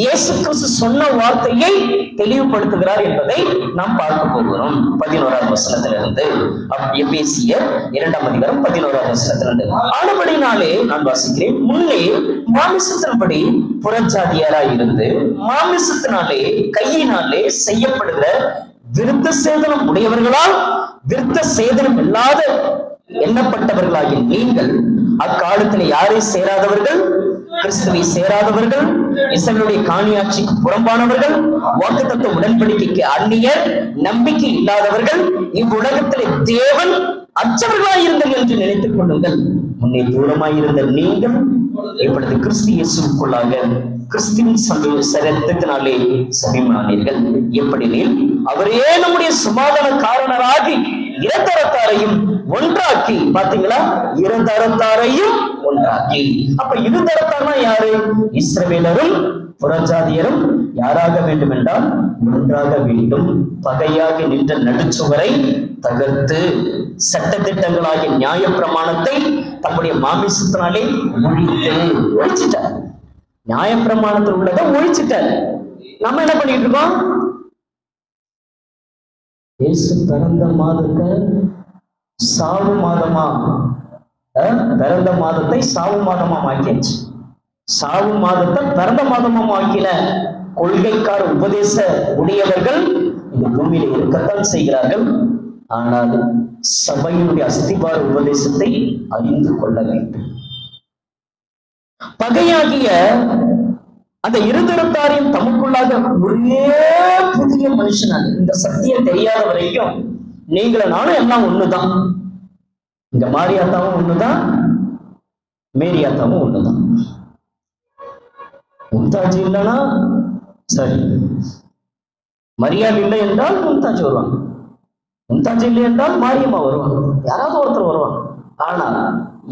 இயேசு கிறிஸ்து சொன்ன வார்த்தையை தெளிவுபடுத்துகிறார் என்பதை நாம் பார்க்க போகிறோம் பதினோராம் வசனத்திலிருந்து பேசிய இரண்டாம் அதிகாரம் பதினோராம் வசனத்திலிருந்து நாளே நான் வாசிக்கிறேன் முன்னே மாமிசத்தின்படி புறஜாதியாராய் இருந்து மாமிசத்தினாலே கையினாலே செய்யப்படுகிற விருத்த சேதனம் உடையவர்களால் விருத்த சேதனம் இல்லாத எண்ணப்பட்டவர்களாகிய நீங்கள் அக்காலத்தில் யாரை சேராதவர்கள்
கிறிஸ்துவை சேராதவர்கள்
இசைகளுடைய காணியாட்சிக்கு புறம்பானவர்கள் தத்துவ உடன்படிக்கைக்கு அந்நியர் நம்பிக்கை இல்லாதவர்கள் இவ்வுலகத்திலே தேவன் அச்சவர்களாயிருந்தல் என்று நினைத்துக் கொள்ளுங்கள் முன்னே தூரமாயிருந்த நீங்கள் இப்பொழுது கிறிஸ்து இயேசுக்குள்ளாக கிறிஸ்துவின் சரத்தினாலே சமயமானீர்கள் எப்படினில் அவரே நம்முடைய சுமாதான காரணராகி இரத்தரத்தாரையும் ஒன்றாக்கி பாத்தீங்களா இரந்தரத்தாரையும் ஒன்றாக்கி அப்ப இது தரத்தானா யாரு
இஸ்ரவேலரும்
புறஜாதியரும் யாராக வேண்டும் என்றால் ஒன்றாக வேண்டும் பகையாக நின்ற நடுச்சுவரை தகர்த்து
சட்டத்திட்டங்களாகிய நியாய பிரமாணத்தை
தம்முடைய மாமிசத்தினாலே ஒழித்து ஒழிச்சிட்டார்
நியாய பிரமாணத்தில் உள்ளதை ஒழிச்சிட்டார் நம்ம என்ன பண்ணிட்டு இருக்கோம் பிறந்த மாதத்தை சாவு மாதமா பிறந்த மாதத்தை சாவு மாதமா மாக்கியாச்சு
சாவு மாதத்தை பிறந்த மாதமா மாக்கின கொள்கைக்கார உபதேச உடையவர்கள் இந்த பூமியில இருக்கத்தான் செய்கிறார்கள் ஆனால் சபையினுடைய அஸ்திபார உபதேசத்தை அறிந்து கொள்ள வேண்டும் பகையாகிய அந்த இருதரத்தாரையும் தமக்குள்ளாக ஒரே புதிய மனுஷனாக இந்த சத்தியம் தெரியாத வரைக்கும் நீங்கள நானும் எல்லாம் ஒண்ணுதான் இந்த மாரியாத்தாவும் ஒண்ணுதான் மேரியாத்தாவும் ஒண்ணுதான் மும்தாஜி இல்லைன்னா சரி மரியாதை இல்லை என்றால் மும்தாஜ் வருவாங்க மும்தாஜி இல்லை என்றால் மாரியம்மா வருவாங்க யாராவது ஒருத்தர் வருவாங்க ஆனா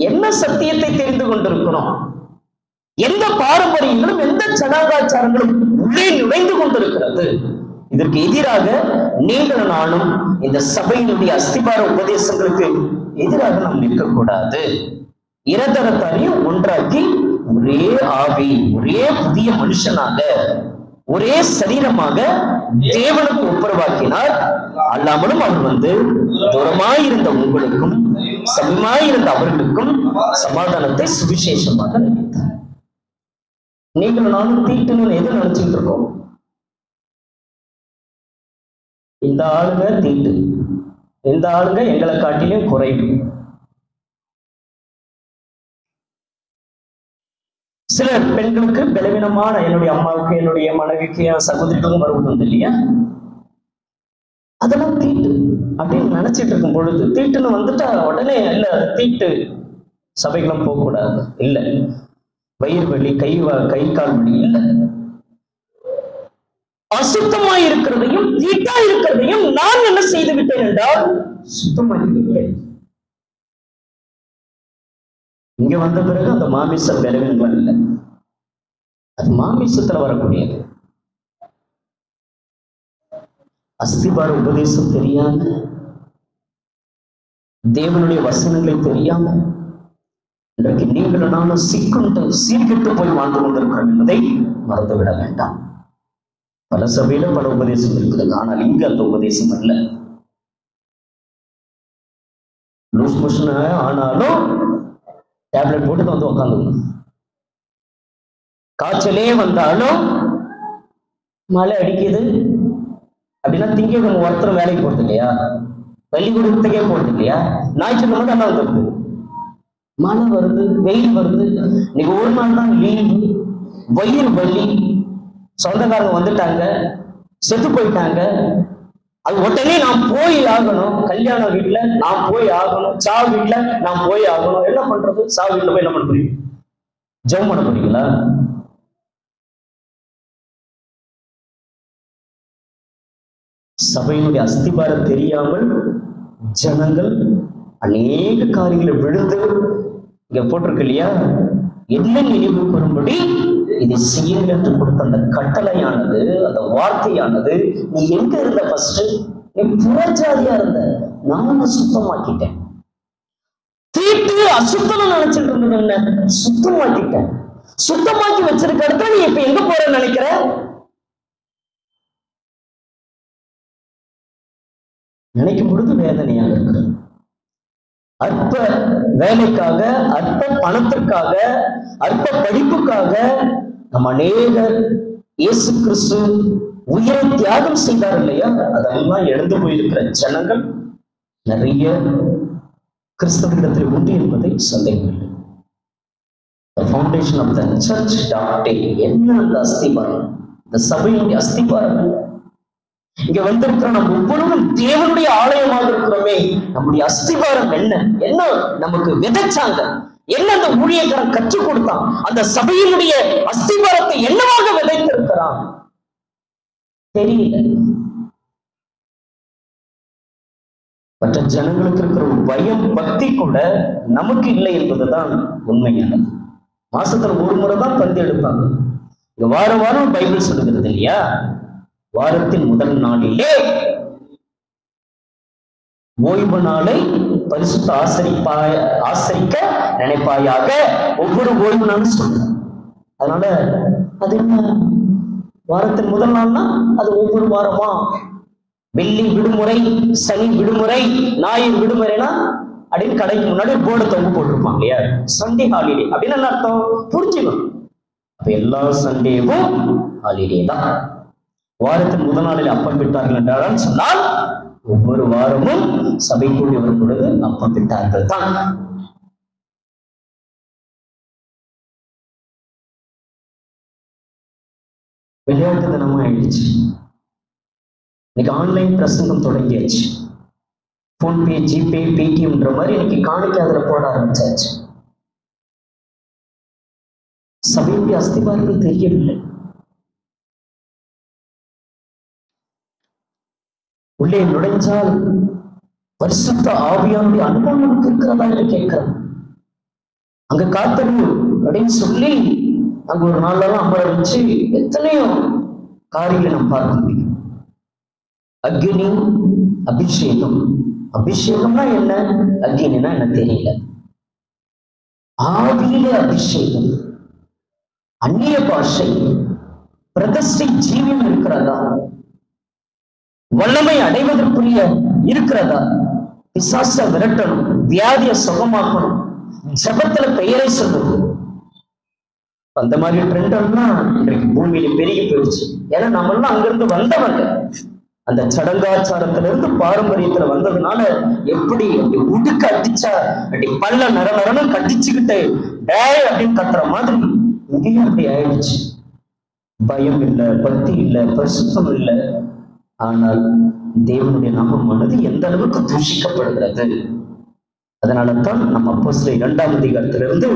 என்ன சத்தியத்தை தெரிந்து கொண்டிருக்கிறோம் எந்த பாரம்பரியங்களும் எந்த சடங்காச்சாரங்களும் உள்ளே நுழைந்து கொண்டிருக்கிறது இதற்கு எதிராக நீங்கள் நானும் இந்த சபையினுடைய அஸ்திபார உபதேசங்களுக்கு எதிராக நாம் நிற்கக்கூடாது இரதரத்தாரையும் ஒன்றாக்கி ஒரே ஆவி ஒரே புதிய மனுஷனாக ஒரே சரீரமாக தேவனுக்கு ஒப்புரவாக்கினார் அல்லாமலும் அவர் வந்து தூரமாயிருந்த உங்களுக்கும்
சமமாயிருந்த அவர்களுக்கும் சமாதானத்தை சுவிசேஷமாக நினைத்தார் நீங்கள் நானும் தீட்டணும்னு எது நினைச்சுட்டு இருக்கோம் இந்த ஆளுங்க தீட்டு இந்த ஆளுங்க எங்களை காட்டிலும் குறைவு சில பெண்களுக்கு பலவீனமான என்னுடைய அம்மாவுக்கு என்னுடைய மனைவிக்கு என் சகோதரிகளுக்கும் வருவது வந்து இல்லையா அதெல்லாம் தீட்டு
அப்படின்னு நினைச்சிட்டு இருக்கும் பொழுது தீட்டுன்னு வந்துட்டா உடனே இல்ல தீட்டு சபைகளும் போகக்கூடாது இல்லை வயிறு வலி கை கை கால் வலி இல்லை
அசுத்தமாய் இருக்கிறதையும்
தீட்டா இருக்கிறதையும் நான் என்ன செய்து விட்டேன்
என்றால் சுத்தமாகி இங்க வந்த பிறகு அந்த மாமிசம் வெறுவின் வரல அது மாமிசத்துல வரக்கூடியது அஸ்திபார உபதேசம் தெரியாம தேவனுடைய
வசனங்களை தெரியாம இன்றைக்கு நீங்கள் நானும் சிக்கு சீர்கிட்டு
போய் வாழ்ந்து கொண்டிருக்கிறோம் என்பதை மறந்துவிட வேண்டாம் பல சபையில பல உபதேசம் இருக்கிறது ஆனால் இங்கு அந்த உபதேசம் அல்ல லூஸ் மோஷன் ஆனாலும் டேப்லெட் போட்டு வந்து உட்காந்துக்கணும்
காய்ச்சலே வந்தாலும் மழை அடிக்குது அப்படின்னா திங்க ஒருத்தரும் வேலைக்கு போறது இல்லையா பள்ளிக்கூடத்துக்கே போறது இல்லையா ஞாயிற்றுக்கிழமை மட்டும் நல்லா வந்துடுது மழை வருது வெயில் வருது இன்னைக்கு ஒரு நாள் தான் லீவு வயிறு வலி சொந்தக்காரங்க வந்துட்டாங்க செத்து போயிட்டாங்க அது உடனே நான் போய் ஆகணும் கல்யாண வீட்டுல நான் போய் ஆகணும்
சாவு வீட்டுல நான் போய் ஆகணும் என்ன பண்றது சாவு வீட்டுல போய் என்ன பண்ண முடியும் ஜெபம் பண்ண முடியுங்களா சபையினுடைய அஸ்திபாரம் தெரியாமல் ஜனங்கள்
அநேக காரியங்களை விழுந்து இங்க போட்டிருக்கு இல்லையா என்ன நினைவு கூறும்படி இது செயல் என்று கொடுத்த அந்த கட்டளையானது அந்த வார்த்தையானது நீ எங்க இருந்த ஃபர்ஸ்ட் என் புறஜாதியா இருந்த நான் சுத்தமாக்கிட்டேன்
தீட்டு அசுத்தம் நினைச்சிட்டு இருந்தது என்ன சுத்தமாக்கிட்டேன் சுத்தமாக்கி வச்சிருக்க இடத்துல நீ இப்ப எங்க போற நினைக்கிற நினைக்கும் பொழுது வேதனையாக இருக்கிறது அற்ப வேலைக்காக அற்ப பணத்திற்காக அற்ப படிப்புக்காக
நம்ம அநேகர் இயேசு கிறிஸ்து உயிரை தியாகம் செய்தார்
இல்லையா அதெல்லாம் எழுந்து போயிருக்கிற ஜனங்கள்
நிறைய கிறிஸ்தவத்தில் உண்டு என்பதை சந்தேகம் foundation of the church doctrine என்ன அந்த அஸ்திபாரம் இந்த சபையினுடைய அஸ்திபாரம் இங்க வந்திருக்கிற நம்ம ஒவ்வொருவரும் தேவனுடைய ஆலயமாக இருக்கிறோமே நம்முடைய அஸ்திவாரம் என்ன என்ன நமக்கு விதைச்சாங்க என்ன அந்த ஊழியக்காரன் கற்றுக் கொடுத்தான் அந்த சபையினுடைய அஸ்திவாரத்தை என்னவாக
விதைத்திருக்கிறான் தெரியல மற்ற ஜனங்களுக்கு இருக்கிற ஒரு பயம் பக்தி கூட நமக்கு இல்லை என்பதுதான் உண்மையானது மாசத்துல ஒரு முறை தான்
பந்து எடுப்பாங்க வாரம் வாரம் பைபிள் சொல்லுகிறது இல்லையா வாரத்தின் முதல் நாளிலே ஓய்வு நாளை பரிசு ஆசரிப்பாய ஆசரிக்க நினைப்பாயாக ஒவ்வொரு ஓய்வு நாளும் சொன்ன அதனால அது என்ன வாரத்தின் முதல் நாள்னா அது ஒவ்வொரு வாரமா வெள்ளி விடுமுறை சனி விடுமுறை ஞாயிறு விடுமுறைனா அப்படின்னு கடைக்கு முன்னாடி போர்டு தொங்க போட்டிருப்பாங்க இல்லையா சண்டே ஹாலிடே அப்படின்னு என்ன அர்த்தம் புரிஞ்சுக்கணும் அப்ப எல்லா சண்டேவும் ஹாலிடே தான் வாரத்தின் முதல் நாளில் அப்பம்
விட்டார்கள் என்றால் சொன்னால் ஒவ்வொரு வாரமும் சபை கூடி வரும் பொழுது அப்பம் விட்டார்கள் தான் விளையாட்டு தினமும் ஆயிடுச்சு இன்னைக்கு ஆன்லைன் பிரசங்கம் தொடங்கியாச்சு போன்பே ஜிபே பேடிஎம்ன்ற மாதிரி இன்னைக்கு காணிக்க அதில் போட ஆரம்பிச்சாச்சு சபையுடைய அஸ்திவாரங்கள் தெரியவில்லை உள்ளே நுழைஞ்சால் வருஷத்த ஆவியானுடைய அனுபவம் நமக்கு
இருக்கிறதா என்று கேட்கிறேன் அங்க காத்தறிவு அப்படின்னு சொல்லி அங்க ஒரு நாளெல்லாம் அமர வச்சு எத்தனையோ காரியங்களை நம்ம பார்க்க முடியும்
அக்னி அபிஷேகம் அபிஷேகம்னா என்ன அக்னினா என்ன தெரியல ஆவியில அபிஷேகம் அந்நிய பாஷை பிரதஷ்டை ஜீவியம் இருக்கிறதா
வல்லமை அடைவதற்குரிய இருக்கிறதா பிசாச விரட்டணும் வியாதிய சுகமாக்கணும் ஜபத்துல பெயரை சொல்லணும் அந்த மாதிரி ட்ரெண்ட் இன்றைக்கு பூமியில பெருகி போயிடுச்சு ஏன்னா நம்ம எல்லாம் அங்கிருந்து வந்தவங்க அந்த சடங்காச்சாரத்துல இருந்து பாரம்பரியத்துல வந்ததுனால எப்படி அப்படி உடுக்க அடிச்சா அப்படி பல்ல நர நரனும் கட்டிச்சுக்கிட்டு டே அப்படின்னு கத்துற மாதிரி இங்கேயும் அப்படி ஆயிடுச்சு பயம் இல்லை பக்தி இல்லை பிரசுத்தம் இல்லை ஆனால் தேவனுடைய மனது எந்த அளவுக்கு தூஷிக்கப்படுகிறது அதனால தான் நம்ம அப்போ சில இரண்டாம் அதிகாரத்திலிருந்து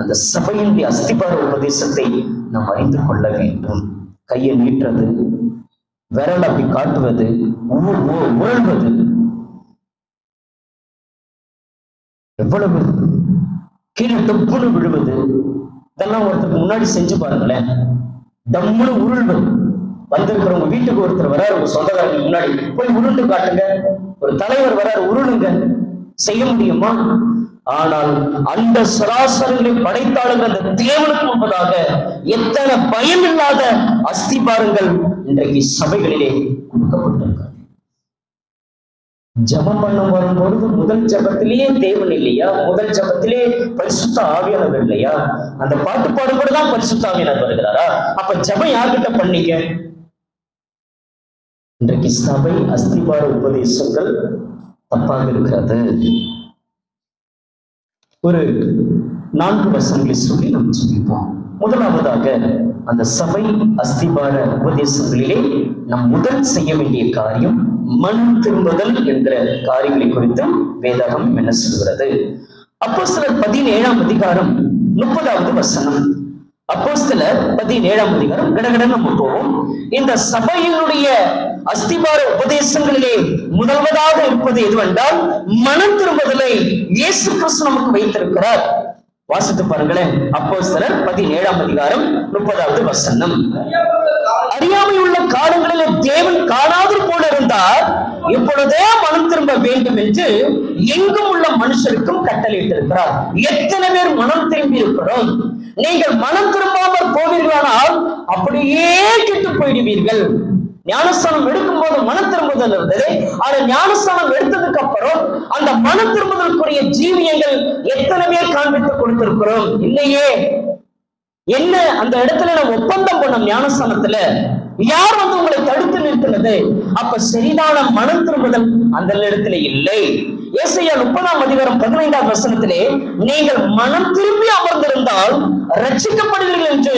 அந்த சபையினுடைய அஸ்திபார உபதேசத்தை
நாம் அறிந்து கொள்ள வேண்டும் கையை நீட்டுறது விரல் அப்படி காட்டுவது உழல்வது எவ்வளவு கீழே டப்புன்னு விழுவது இதெல்லாம் ஒருத்தருக்கு முன்னாடி
செஞ்சு பாருங்களேன் டம்முன்னு உருள்வது வந்திருக்கிறவங்க வீட்டுக்கு ஒருத்தர் வராரு உங்க சொந்தக்காரங்க முன்னாடி போய் உருண்டு காட்டுங்க ஒரு தலைவர் வராரு உருளுங்க செய்ய முடியுமா ஆனால் அந்த சராசரங்களை படைத்தாளுங்க அந்த தேவனுக்கு முன்பதாக எத்தனை பயம் இல்லாத அஸ்தி பாருங்கள் இன்றைக்கு சபைகளிலே கொடுக்கப்பட்டிருக்கிறது ஜபம் பண்ண வரும்பொழுது முதல் ஜபத்திலேயே தேவன் இல்லையா முதல் ஜபத்திலே பரிசுத்த ஆவியானவர் இல்லையா அந்த பாட்டு பாடும்போது தான் பரிசுத்த
ஆவியானவர் வருகிறாரா அப்ப ஜபம் யார்கிட்ட பண்ணீங்க
இன்றைக்கு
சபை அஸ்திபார உபதேசங்கள் தப்பாக இருக்கிறது ஒரு நான்கு வசங்களை சொல்லி நம்ம சொல்லிப்போம் முதலாவதாக அந்த சபை அஸ்திபார உபதேசங்களிலே நம் முதல் செய்ய வேண்டிய காரியம் மண் திரும்புதல் என்ற காரியங்களை குறித்து வேதாகம் என்ன சொல்கிறது அப்போ சிலர் பதினேழாம் அதிகாரம் முப்பதாவது வசனம் அப்போ சில பதினேழாம் அதிகாரம் கடகடன போவோம் இந்த சபையினுடைய அஸ்திபார உபதேசங்களிலே முதல்வதாக இருப்பது எதுவென்றால் மனம் திரும்புதலை இயேசு கிறிஸ்து நமக்கு வைத்திருக்கிறார் வாசித்து பாருங்களேன் அப்போ சிலர் பதினேழாம் அதிகாரம் முப்பதாவது வசனம்
அறியாமை உள்ள காலங்களிலே தேவன் காணாதது
போல இருந்தால் இப்பொழுதே மனம் திரும்ப வேண்டும் என்று எங்கும் உள்ள மனுஷருக்கும் கட்டளையிட்டிருக்கிறார் எத்தனை பேர் மனம் திரும்பி இருக்கிறோம் நீங்கள் மனம் திரும்பாமல் போவீர்களானால் அப்படியே கெட்டு போயிடுவீர்கள் ஞானஸ்தானம் எடுக்கும் போது மன திரும்புதல் இருந்தது ஆனா ஞானஸ்தானம் எடுத்ததுக்கு அப்புறம் அந்த மன திரும்புதலுக்குரிய ஜீவியங்கள் எத்தனை பேர் காண்பித்துக் கொடுத்திருக்கிறோம் இல்லையே என்ன அந்த இடத்துல நான் ஒப்பந்தம் பண்ண ஞானஸ்தானத்துல யார் வந்து உங்களை தடுத்து நிறுத்தினது அப்ப சரிதான மனம் திரும்புதல் அந்த இடத்துல இல்லை ஏசையா முப்பதாம் அதிகாரம் பதினைந்தாம் வசனத்திலே நீங்கள் மனம் திரும்பி அமர்ந்திருந்தால் ரட்சிக்கப்படுவீர்கள் என்று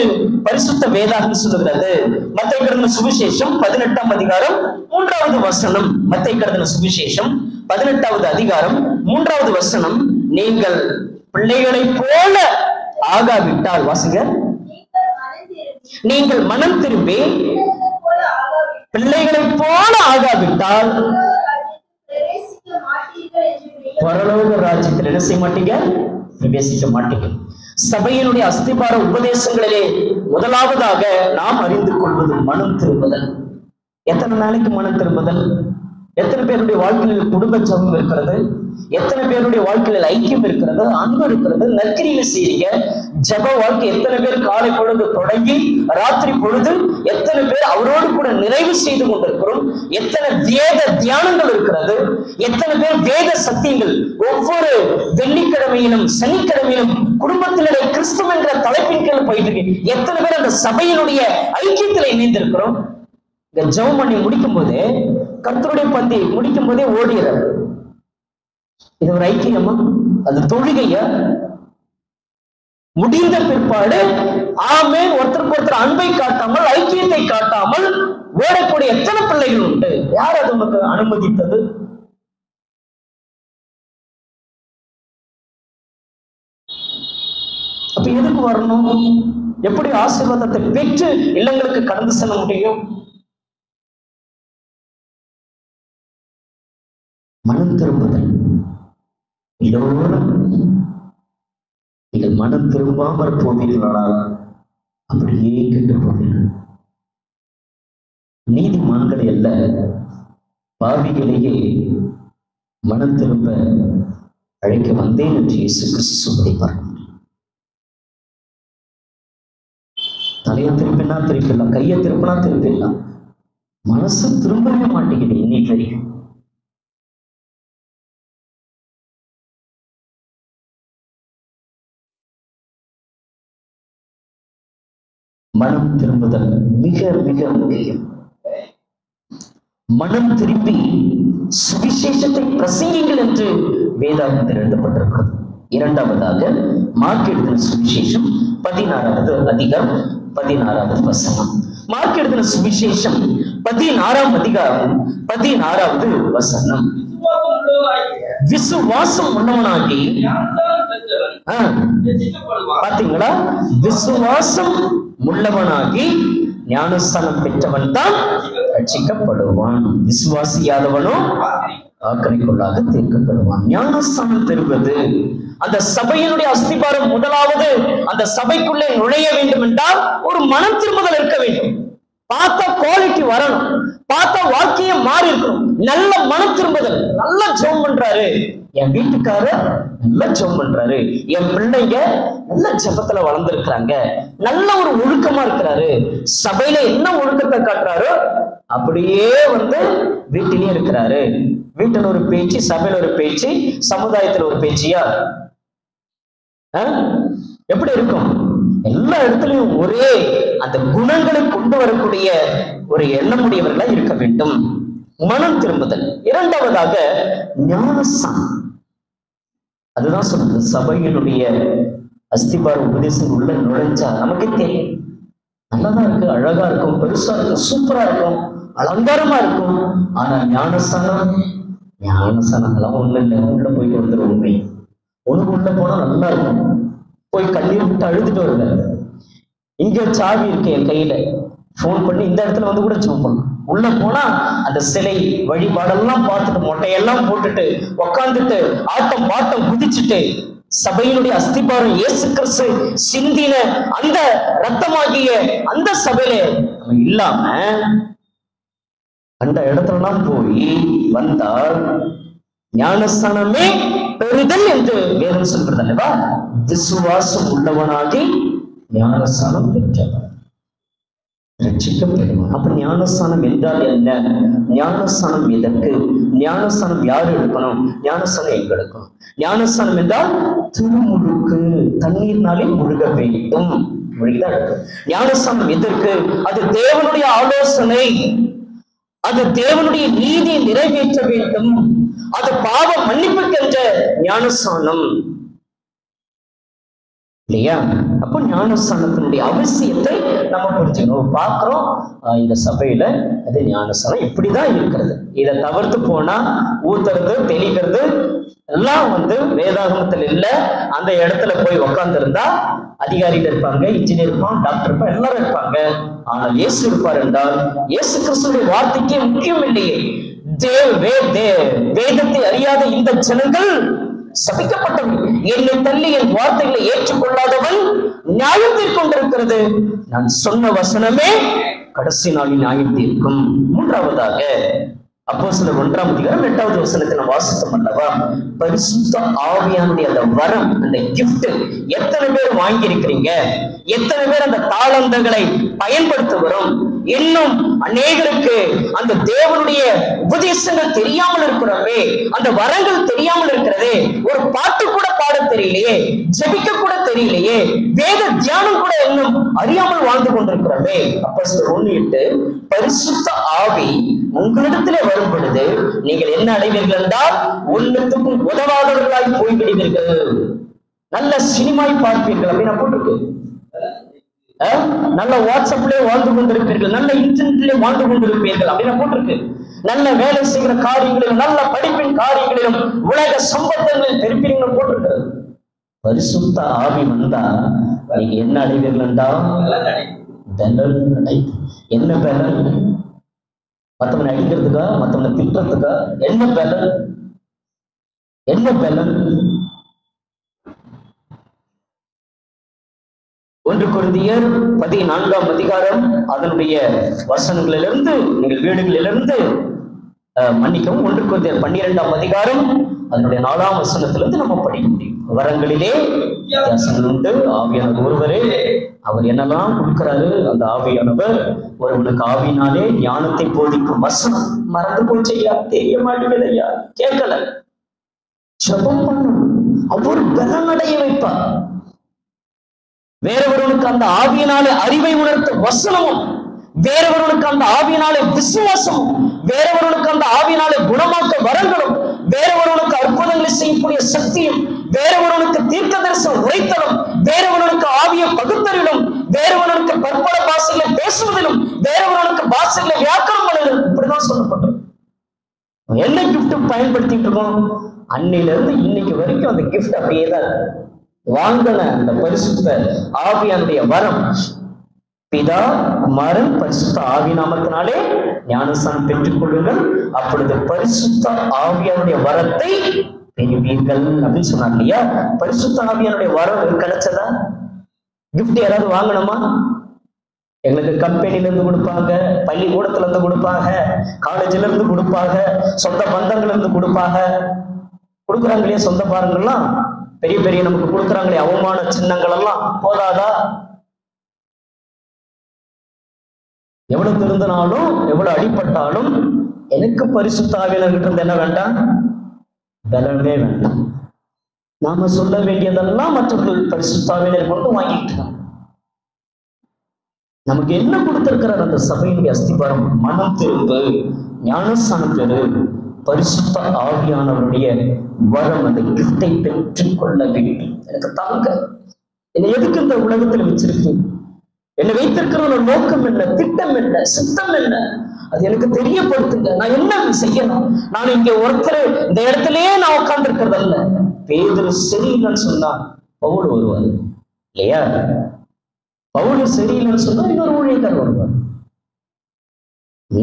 பரிசுத்த வேதாகம் சொல்லுகிறது மத்திய கடந்த சுவிசேஷம் பதினெட்டாம் அதிகாரம் மூன்றாவது வசனம் மத்திய கடந்த சுவிசேஷம் பதினெட்டாவது அதிகாரம் மூன்றாவது வசனம் நீங்கள் பிள்ளைகளை போல ஆகாவிட்டால் வாசிங்க
நீங்கள் மனம் திரும்பி பிள்ளைகளை போல ஆகாவிட்டால் பரலோக ராஜ்யத்தில்
என்ன செய்ய மாட்டீங்க பிரவேசிக்க மாட்டீங்க சபையினுடைய அஸ்திபார உபதேசங்களிலே முதலாவதாக நாம் அறிந்து கொள்வது மனம் திரும்புதல் எத்தனை நாளைக்கு மனம் திரும்புதல் எத்தனை பேருடைய வாழ்க்கையில் குடும்ப சமம் இருக்கிறது எத்தனை பேருடைய வாழ்க்கையில் ஐக்கியம் இருக்கிறது அன்பு இருக்கிறது நற்கிரியில் செய்யுங்க ஜப வாழ்க்கை எத்தனை பேர் காலை பொழுது தொடங்கி ராத்திரி பொழுது எத்தனை பேர் அவரோடு கூட நிறைவு செய்து கொண்டிருக்கிறோம்
எத்தனை வேத தியானங்கள் இருக்கிறது
எத்தனை பேர் வேத சத்தியங்கள் ஒவ்வொரு வெள்ளிக்கிழமையிலும் சனிக்கிழமையிலும் குடும்பத்தினுடைய கிறிஸ்தவ என்ற தலைப்பின் கீழ் போயிட்டு இருக்கு எத்தனை பேர் அந்த சபையினுடைய ஐக்கியத்தில் இணைந்திருக்கிறோம் இந்த ஜவம் பண்ணி முடிக்கும் போதே கத்தருடைய பந்தி முடிக்கும் போதே ஓடுகிறார் இது ஒரு ஐக்கியமா அந்த தொழுகைய முடிந்த பிற்பாடு ஆமே ஒருத்தருக்கு ஒருத்தர் அன்பை காட்டாமல் ஐக்கியத்தை காட்டாமல்
ஓடக்கூடிய எத்தனை பிள்ளைகள் உண்டு யார் அது நமக்கு அனுமதித்தது அப்ப எதுக்கு வரணும் எப்படி ஆசீர்வாதத்தை பெற்று இல்லங்களுக்கு கடந்து செல்ல முடியும்
மனம் திரும்புதல் இதோட
நீங்கள் மனம் திரும்பாம போவீர்களானால் அப்படியே கெட்டு போவீர்கள் நீதிமான்களை அல்ல பாவிகளையே மனம் திரும்ப அழைக்க வந்தேன் என்று இயேசு கிறிஸ்து சொல்லிப்பார் தலையை திருப்பினா திருப்பிடலாம் கையை திருப்பினா திருப்பிடலாம் மனசு திரும்பவே மாட்டேங்குது இன்னைக்கு வரைக்கும் மனம் திரும்புதல் மிக மிக முக்கியம்
மனம் திரும்பி சுவிசேஷத்தை பிரசங்கிகள் என்று வேதாகத்தில் எழுதப்பட்டிருக்கிறது இரண்டாவதாக மார்க் சுவிசேஷம் பதினாறாவது அதிகம் பதினாறாவது வசனம் மார்க் சுவிசேஷம் பதினாறாம் அதிகாரம் பதினாறாவது வசனம் விசுவாசம் உள்ளவனாகி பாத்தீங்களா விசுவாசம் உள்ளவனாகி ஞானஸ்தானம் பெற்றவன் தான் ரட்சிக்கப்படுவான் விசுவாசியாதவனோ ஆக்கரைக்குள்ளாக தீர்க்கப்படுவான் ஞானஸ்தானம் பெறுவது அந்த சபையினுடைய அஸ்திபாரம் முதலாவது அந்த சபைக்குள்ளே நுழைய வேண்டும் என்றால் ஒரு மனம் திரும்புதல் இருக்க வேண்டும் பார்த்தா குவாலிட்டி வரணும் பார்த்தா வாழ்க்கையே மாறி இருக்கணும் நல்ல மன திரும்புதல் நல்லா ஜோம் பண்றாரு
என் வீட்டுக்காரர்
நல்லா ஜெபம் பண்றாரு என் பிள்ளைங்க நல்ல ஜெபத்துல வளர்ந்துருக்கிறாங்க நல்ல ஒரு ஒழுக்கமா இருக்கிறாரு சபையில என்ன ஒழுக்கத்தை காட்டுறாரோ அப்படியே வந்து வீட்டிலேயே இருக்கிறாரு வீட்டில் ஒரு பேச்சு சபையில ஒரு பேச்சு சமுதாயத்துல ஒரு பேச்சியா எப்படி இருக்கும் எல்லா இடத்துலையும் ஒரே அந்த குணங்களை கொண்டு வரக்கூடிய ஒரு எண்ணமுடையவர்களா இருக்க வேண்டும் மனம் திரும்புதல் இரண்டாவதாக ஞானசம் அதுதான் சொல்றது சபையினுடைய அஸ்திபார உபதேசம் உள்ள நுழைஞ்சா நமக்கு தெரியும் நல்லதா இருக்கு அழகா இருக்கும் பெருசா இருக்கும் சூப்பரா இருக்கும் அலங்காரமா இருக்கும் ஆனா ஞானசனம் ஞானசனம் அதெல்லாம் ஒண்ணு இல்லை உள்ள போயிட்டு வந்துடும் உண்மை ஒண்ணு உள்ள போனா நல்லா இருக்கும் போய் கல்லையும் விட்டு அழுதுட்டு வருவார் இங்க சாவி இருக்கு என் கையில போன் பண்ணி இந்த இடத்துல வந்து கூட ஜூம் பண்ணலாம் உள்ள போனா அந்த சிலை வழிபாடெல்லாம் பார்த்துட்டு மொட்டையெல்லாம் போட்டுட்டு உக்காந்துட்டு ஆட்டம் பாட்டம் குதிச்சுட்டு சபையினுடைய அஸ்திபாரம் இயேசு
கிறிஸ்து சிந்தின அந்த
ரத்தமாகிய அந்த சபையில இல்லாம அந்த இடத்துலலாம் போய் வந்தால் ஞானஸ்தானமே பெறுதல் என்று வேதம் சொல்றது அல்லவா விசுவாசம் உள்ளவனாகி ஞானஸ்தானம் பெற்றவர் ரட்சிக்கப்படுவான் அப்ப ஞானஸ்தானம் என்றால் என்ன ஞானஸ்தானம் எதற்கு ஞானஸ்தானம் யார் எடுக்கணும் ஞானஸ்தானம் எங்களுக்கும் எடுக்கணும் ஞானஸ்தானம் என்றால் திருமுழுக்கு தண்ணீர்னாலே முழுக வேண்டும் முழுகிதான் எடுக்கும் ஞானஸ்தானம் எதற்கு அது தேவனுடைய ஆலோசனை அது தேவனுடைய நீதியை
நிறைவேற்ற வேண்டும் அது பாவ மன்னிப்புக்கென்ற
ஞானஸ்தானம் இல்லையா அப்போ ஞானஸ்தானத்தினுடைய அவசியத்தை நம்ம புரிஞ்சுக்கணும் பார்க்கிறோம் இந்த சபையில அது ஞானஸ்தானம் இப்படிதான் இருக்கிறது இதை தவிர்த்து போனா ஊத்துறது தெளிக்கிறது எல்லாம் வந்து வேதாகமத்தில் இல்ல அந்த இடத்துல போய் உக்காந்துருந்தா அதிகாரிகள் இருப்பாங்க இன்ஜினியர் இருப்பான் டாக்டர் இருப்பான் எல்லாரும் இருப்பாங்க ஆனால் இயேசு இருப்பார் என்றால் இயேசு கிறிஸ்துடைய வார்த்தைக்கே முக்கியம் இல்லையே வேதத்தை அறியாத இந்த ஜனங்கள் சபிக்கப்பட்டவன் என்னை தள்ளி என் வார்த்தைகளை ஏற்றுக்கொள்ளாதவன் நியாயம் தீர்க்கொண்டிருக்கிறது நான் சொன்ன வசனமே கடைசி நாளில் நியாயம் தீர்க்கும் மூன்றாவதாக அப்போ சில ஒன்றாம் அதிகாரம் எட்டாவது வசனத்தை நம்ம வாசித்தோம் அல்லவா பரிசுத்த ஆவியானுடைய அந்த வரம் அந்த கிஃப்ட் எத்தனை பேர் வாங்கி இருக்கிறீங்க எத்தனை பேர் அந்த தாளந்தங்களை பயன்படுத்துகிறோம் இன்னும் அநேகருக்கு அந்த தேவனுடைய உபதேசங்கள் தெரியாமல் இருக்கிறவே அந்த வரங்கள் தெரியாமல் இருக்கிறதே ஒரு பாட்டு கூட பாட தெரியலையே ஜபிக்க கூட தெரியலையே வேத தியானம் கூட
இன்னும் அறியாமல் வாழ்ந்து
அப்ப சில ஒண்ணு பரிசுத்த ஆவி உங்களிடத்துல வரும் பொழுது நீங்கள் என்ன அடைவீர்கள் என்றால் ஒன்றுத்துக்கும் உதவாதவர்களாய் போய்விடுவீர்கள் நல்ல சினிமாய் பார்ப்பீர்கள் அப்படின்னு போட்டிருக்கு நல்ல வாட்ஸ்அப்லேயே வாழ்ந்து கொண்டிருப்பீர்கள் நல்ல இன்டர்நெட்லேயே வாழ்ந்து கொண்டிருப்பீர்கள் அப்படின்னு போட்டிருக்கு நல்ல வேலை செய்கிற காரியங்களிலும் நல்ல படிப்பின் காரியங்களிலும் உலக சம்பந்தங்களில் பெருப்பீர்கள் போட்டிருக்கிறது பரிசுத்த ஆவி வந்தா நீங்க என்ன அடைவீர்கள்டா தண்டல் என்ன பேரல் மற்றவனை அடிக்கிறதுக்கா
மற்றவனை திட்டுறதுக்கா என்ன பேரல் என்ன பெலர் ஒன்று குருந்தியர் பதினான்காம் அதிகாரம் அதனுடைய வசனங்களிலிருந்து எங்கள் வீடுகளிலிருந்து
மன்னிக்கவும் ஒன்று குருந்தியர் பன்னிரெண்டாம் அதிகாரம் அதனுடைய நாலாம் வசனத்திலிருந்து நம்ம படிக்க முடியும் வரங்களிலே வித்தியாசங்கள் உண்டு ஆவியானவர் ஒருவரே அவர் என்னெல்லாம் கொடுக்கிறாரு அந்த ஆவியானவர் ஒருவனுக்கு ஆவினாலே ஞானத்தை போதிக்கும் வசனம் மறந்து போச்சு ஐயா தெரிய மாட்டேங்குது ஐயா கேட்கல ஜபம் பண்ணும் அவர் பலம் அடைய வைப்பார் வேறவர்களுக்கு அந்த ஆவியினாலே அறிவை உணர்த்த வசனமும் வேறவர்களுக்கு அந்த ஆவியினாலே விசுவாசமும் வேறவர்களுக்கு அந்த ஆவியினாலே குணமாக்க வரங்களும் வேறவர்களுக்கு அற்புதங்களை செய்யக்கூடிய சக்தியும் வேறவர்களுக்கு தீர்க்க தரிசனம் உரைத்தலும் வேறவர்களுக்கு ஆவிய பகுத்தறிவிலும் வேறவர்களுக்கு பற்பல பாசையில பேசுவதிலும் வேறவர்களுக்கு பாசையில வியாக்கரம் பண்ணுவதிலும் இப்படிதான் சொல்லப்பட்டது என்ன கிஃப்ட் பயன்படுத்திட்டு இருக்கோம் அன்னையில இருந்து இன்னைக்கு வரைக்கும் அந்த கிஃப்ட் அப்படியே தான் இருக்கு வாங்கின அந்த பரிசுத்த ஆவியானுடைய வரம் பிதா குமாரன் பரிசுத்த ஆவி நாமத்தினாலே ஞானஸ்தானம் பெற்றுக் கொள்ளுங்கள் அப்பொழுது பரிசுத்த ஆவியானுடைய வரத்தை பெறுவீர்கள் அப்படின்னு சொன்னாங்க இல்லையா பரிசுத்த ஆவியானுடைய வரம் கிடைச்சதா கிஃப்ட் யாராவது வாங்கணுமா எங்களுக்கு கம்பெனில இருந்து கொடுப்பாங்க பள்ளிக்கூடத்துல இருந்து கொடுப்பாங்க காலேஜ்ல இருந்து கொடுப்பாங்க சொந்த பந்தங்கள்ல இருந்து கொடுப்பாங்க கொடுக்குறாங்க இல்லையா சொந்த பாருங்கள்லாம்
பெரிய பெரிய நமக்கு கொடுக்குறாங்களே அவமான சின்னங்கள் எல்லாம் போதாதா எவ்வளவு திருந்தினாலும் எவ்வளவு அடிப்பட்டாலும் எனக்கு பரிசுத்தாவினர்கிட்ட இருந்து என்ன வேண்டாம் தரவே வேண்டாம் நாம
சொல்ல வேண்டியதெல்லாம் மற்றவர்கள் பரிசுத்தாவினர் கொண்டு வாங்கிட்டு நமக்கு என்ன கொடுத்திருக்கிறார் அந்த சபையினுடைய அஸ்திபாரம் மனம் திரும்பு ஞானஸ்தானம் பெரு பரிசுத்த ஆவியானவருடைய வரம் அந்த கிஃப்டை கொள்ள வேண்டும் எனக்கு தாங்க என்னை எதுக்கு இந்த உலகத்துல வச்சிருக்கு என்னை வைத்திருக்கிற ஒரு நோக்கம் என்ன திட்டம் என்ன சித்தம் என்ன அது எனக்கு தெரியப்படுத்துங்க நான் என்ன செய்யணும் நான் இங்க ஒருத்தர் இந்த இடத்துலயே நான் உட்கார்ந்து இருக்கிறது அல்ல பேதர் சரியில்லைன்னு சொன்னா பவுல் வருவார் இல்லையா பவுல் சரியில்லைன்னு சொன்னா இன்னொரு ஊழியக்காரர் வருவார்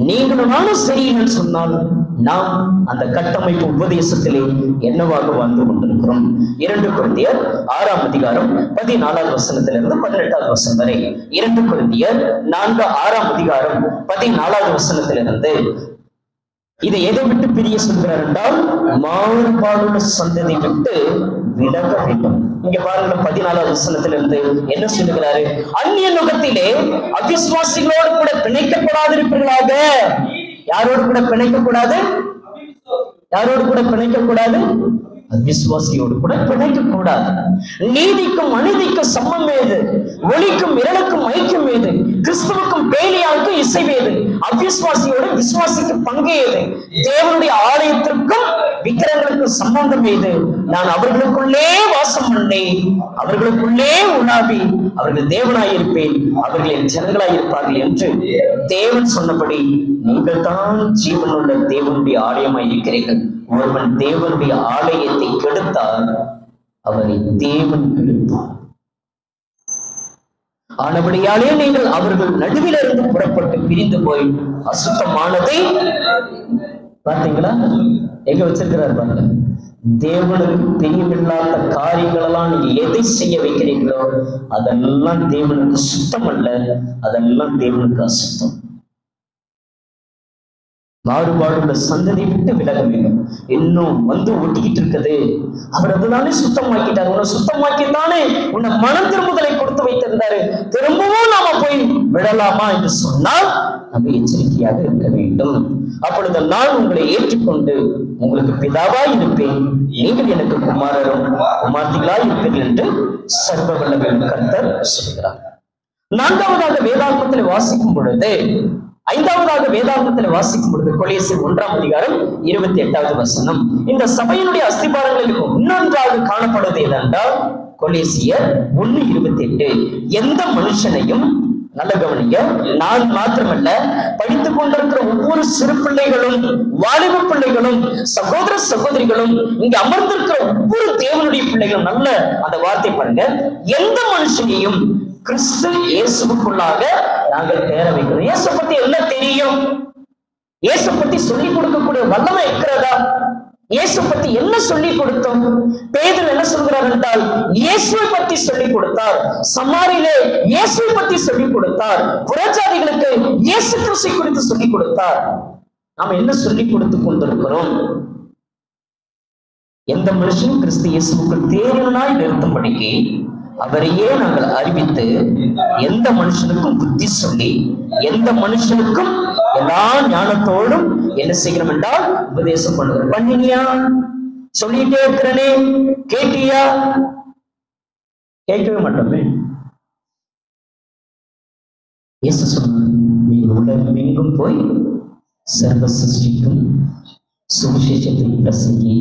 நீங்களும் சரியில்லைன்னு சொன்னாலும் நாம் அந்த கட்டமைப்பு உபதேசத்திலே என்னவாக வாழ்ந்து கொண்டிருக்கிறோம் இரண்டு குழந்தையர் ஆறாம் அதிகாரம் பதினாலாவது வசனத்திலிருந்து பதினெட்டாவது வசனம் வரை இரண்டு குழந்தையர் நான்கு ஆறாம் அதிகாரம் பதினாலாவது வசனத்திலிருந்து இதை எதை விட்டு பிரிய சொல்கிறார் என்றால் மாறுபாடுள்ள சந்ததி விட்டு விலக வேண்டும் இங்க பாருங்க பதினாலாவது வசனத்திலிருந்து என்ன சொல்லுகிறாரு அந்நிய நுகத்திலே அவிஸ்வாசிகளோடு கூட பிணைக்கப்படாதிருப்பீர்களாக யாரோடு கூட பிணைக்க கூடாது யாரோடு கூட பிணைக்க கூடாது விசுவாசியோடு கூட பிழைக்க கூடாது நீதிக்கும் அநீதிக்கும் சமம் ஏது ஒளிக்கும் இரளுக்கும் ஐக்கியம் ஏது கிறிஸ்துவுக்கும் பேலியாவுக்கும் இசைவேது அவ்விசுவாசியோடு விசுவாசிக்கு பங்கு ஏது தேவனுடைய ஆலயத்திற்கும் விக்கிரங்களுக்கும் சம்பந்தம் ஏது நான் அவர்களுக்குள்ளே வாசம் பண்ணேன் அவர்களுக்குள்ளே உணாவி அவர்கள் தேவனாயிருப்பேன் அவர்களின் ஜனங்களாயிருப்பார்கள் என்று தேவன் சொன்னபடி நீங்கள் தான் ஜீவனுள்ள தேவனுடைய ஆலயமாய் இருக்கிறீர்கள் ஒருவன் தேவனுடைய ஆலயத்தை கெடுத்தால் அவரை தேவன் கெடுத்தார் ஆனபடியாலே நீங்கள் அவர்கள் நடுவில் இருந்து புறப்பட்டு பிரிந்து போய் அசுத்தமானதை பார்த்தீங்களா எங்க வச்சிருக்கிறார் பாருங்க தேவனுக்கு பிரிவில்லாத காரியங்கள் எல்லாம் நீங்க எதை செய்ய வைக்கிறீங்களோ அதெல்லாம் தேவனுக்கு சுத்தம் அல்ல அதெல்லாம் தேவனுக்கு அசுத்தம் மாறுபாடுள்ள சந்ததி விட்டு விலக வேண்டும் இன்னும் வந்து ஒட்டிக்கிட்டு இருக்குது அவர் அதுதானே சுத்தமாக்கிட்டார் உன்னை சுத்தமாக்கித்தானே உன்னை மன திரும்புதலை கொடுத்து வைத்திருந்தாரு திரும்பவும் நாம போய் விடலாமா என்று சொன்னால் நம்ம எச்சரிக்கையாக இருக்க வேண்டும் அப்பொழுது நான் உங்களை ஏற்றுக்கொண்டு உங்களுக்கு பிதாவா இருப்பேன் நீங்கள் எனக்கு குமாரரும் குமார்த்திகளாய் இருப்பீர்கள் என்று சர்வ வல்லவன் கர்த்தர் சொல்கிறார் நான்காவதாக வேதாந்தத்தில் வாசிக்கும் பொழுது ஐந்தாவதாக வேதாந்தத்தில் வாசிக்கும் பொழுது கொலேசின் ஒன்றாம் அதிகாரம் இருபத்தி எட்டாவது வசனம் இந்த சபையினுடைய அஸ்திபாரங்களில் இன்னொன்றாக காணப்படுவது என்னென்றால் கொலேசியர் ஒன்னு இருபத்தி எட்டு எந்த மனுஷனையும் நல்ல கவனிக்க நான் மாத்திரமல்ல படித்துக் கொண்டிருக்கிற ஒவ்வொரு சிறு பிள்ளைகளும் வாலிப பிள்ளைகளும் சகோதர சகோதரிகளும் இங்க அமர்ந்திருக்கிற ஒவ்வொரு தேவனுடைய பிள்ளைகளும் நல்ல அந்த வார்த்தை பாருங்க எந்த மனுஷனையும் கிறிஸ்து இயேசுக்குள்ளாக நாங்கள் பேர வைக்கிறோம் இயேசு பத்தி எல்லாம் தெரியும் இயேசு பத்தி சொல்லி கொடுக்கக்கூடிய வல்லமை இருக்கிறதா இயேசு பத்தி என்ன சொல்லி கொடுத்தோம் பேதர் என்ன சொல்கிறார் என்றால் இயேசுவை பத்தி சொல்லி கொடுத்தார் சமாரிலே இயேசுவை பத்தி சொல்லி கொடுத்தார் புறஜாதிகளுக்கு இயேசு கிறிஸ்து குறித்து சொல்லி கொடுத்தார் நாம் என்ன சொல்லி கொடுத்து கொண்டிருக்கிறோம் எந்த மனுஷன் கிறிஸ்து இயேசுக்குள் தேவனாய் நிறுத்தும்படிக்கு அவரையே நாங்கள் அறிவித்து எந்த மனுஷனுக்கும் புத்தி சொல்லி எந்த மனுஷனுக்கும் எல்லா ஞானத்தோடும் என்ன செய்யணும்
என்றால் உபதேசம் பண்ணுகிறோம் பண்ணினியா சொல்லிட்டே இருக்கிறனே கேட்டியா கேட்கவே மாட்டோமே இயேசு சொன்னார் உலகம் எங்கும் போய் சர்வ சிருஷ்டிக்கும் சுவிசேஷத்தை பிரசங்கி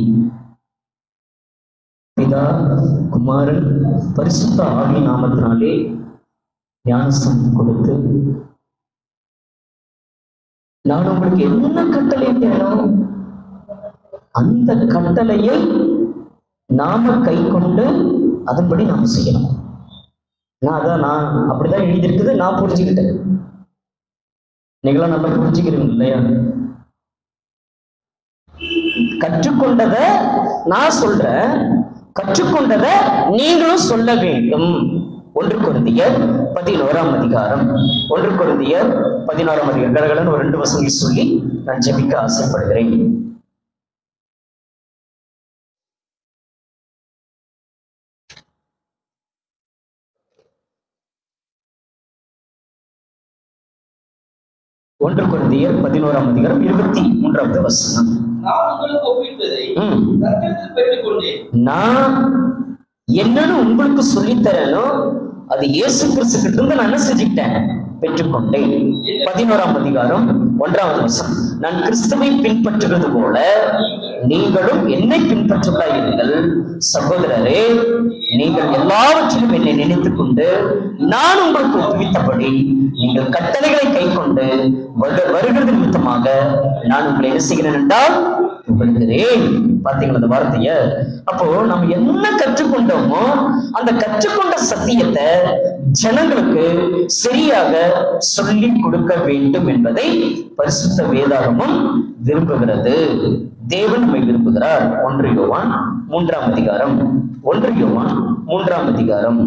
பிதா குமாரன் பரிசுத்த ஆவி நாமத்தினாலே ஞானசம் கொடுத்து நான் உங்களுக்கு என்ன
கட்டளை வேணும்
அந்த கட்டளையை நாம கை கொண்டு
அதன்படி நாம செய்யணும் நான் அதான் நான் அப்படிதான் எழுதியிருக்குது நான் புரிஞ்சுக்கிட்டேன் நீங்களாம் நம்ம புரிஞ்சுக்கிறீங்க இல்லையா கற்றுக்கொண்டத நான் சொல்றேன் கற்றுக்கொண்டதை நீங்களும் சொல்ல வேண்டும் ஒன்று குருந்தியர் பதினோராம் அதிகாரம்
ஒன்று குருந்தியர் பதினோராம் அதிகாரம் கடகளன் ஒரு ரெண்டு வசதி சொல்லி நான் ஜெபிக்க ஆசைப்படுகிறேன் ஒன்று குழந்தையர் பதினோராம் அதிகாரம் இருபத்தி மூன்றாவது வசனம் நான்
என்னன்னு உங்களுக்கு சொல்லித்தரேனோ அது இயேசு கிறிஸ்து கிட்ட இருந்து நான் என்ன செஞ்சுக்கிட்டேன் பெற்றுக்கொண்டேன் பதினோராம் அதிகாரம் ஒன்றாவது வசனம் நான் கிறிஸ்துவை பின்பற்றுவது போல நீங்களும் என்னை பின்பற்றுவதா இருங்கள் சகோதரரே நீங்கள் எல்லாவற்றிலும் என்னை நினைத்துக் கொண்டு நான் உங்களுக்கு ஒப்புவித்தபடி நீங்கள் கட்டளைகளை கை கொண்டு வருகிறது நிமித்தமாக நான் உங்களை என்ன செய்கிறேன் என்றால் அந்த வார்த்தைய அப்போ நம்ம என்ன கற்றுக்கொண்டோமோ அந்த கற்றுக்கொண்ட சத்தியத்தை ஜனங்களுக்கு சரியாக சொல்லி கொடுக்க வேண்டும் என்பதை பரிசுத்த வேதாகமும் விரும்புகிறது தேவன் நம்மை விரும்புகிறார் ஒன்று யோவான் மூன்றாம் அதிகாரம் ஒன்று யோவான் மூன்றாம் அதிகாரம்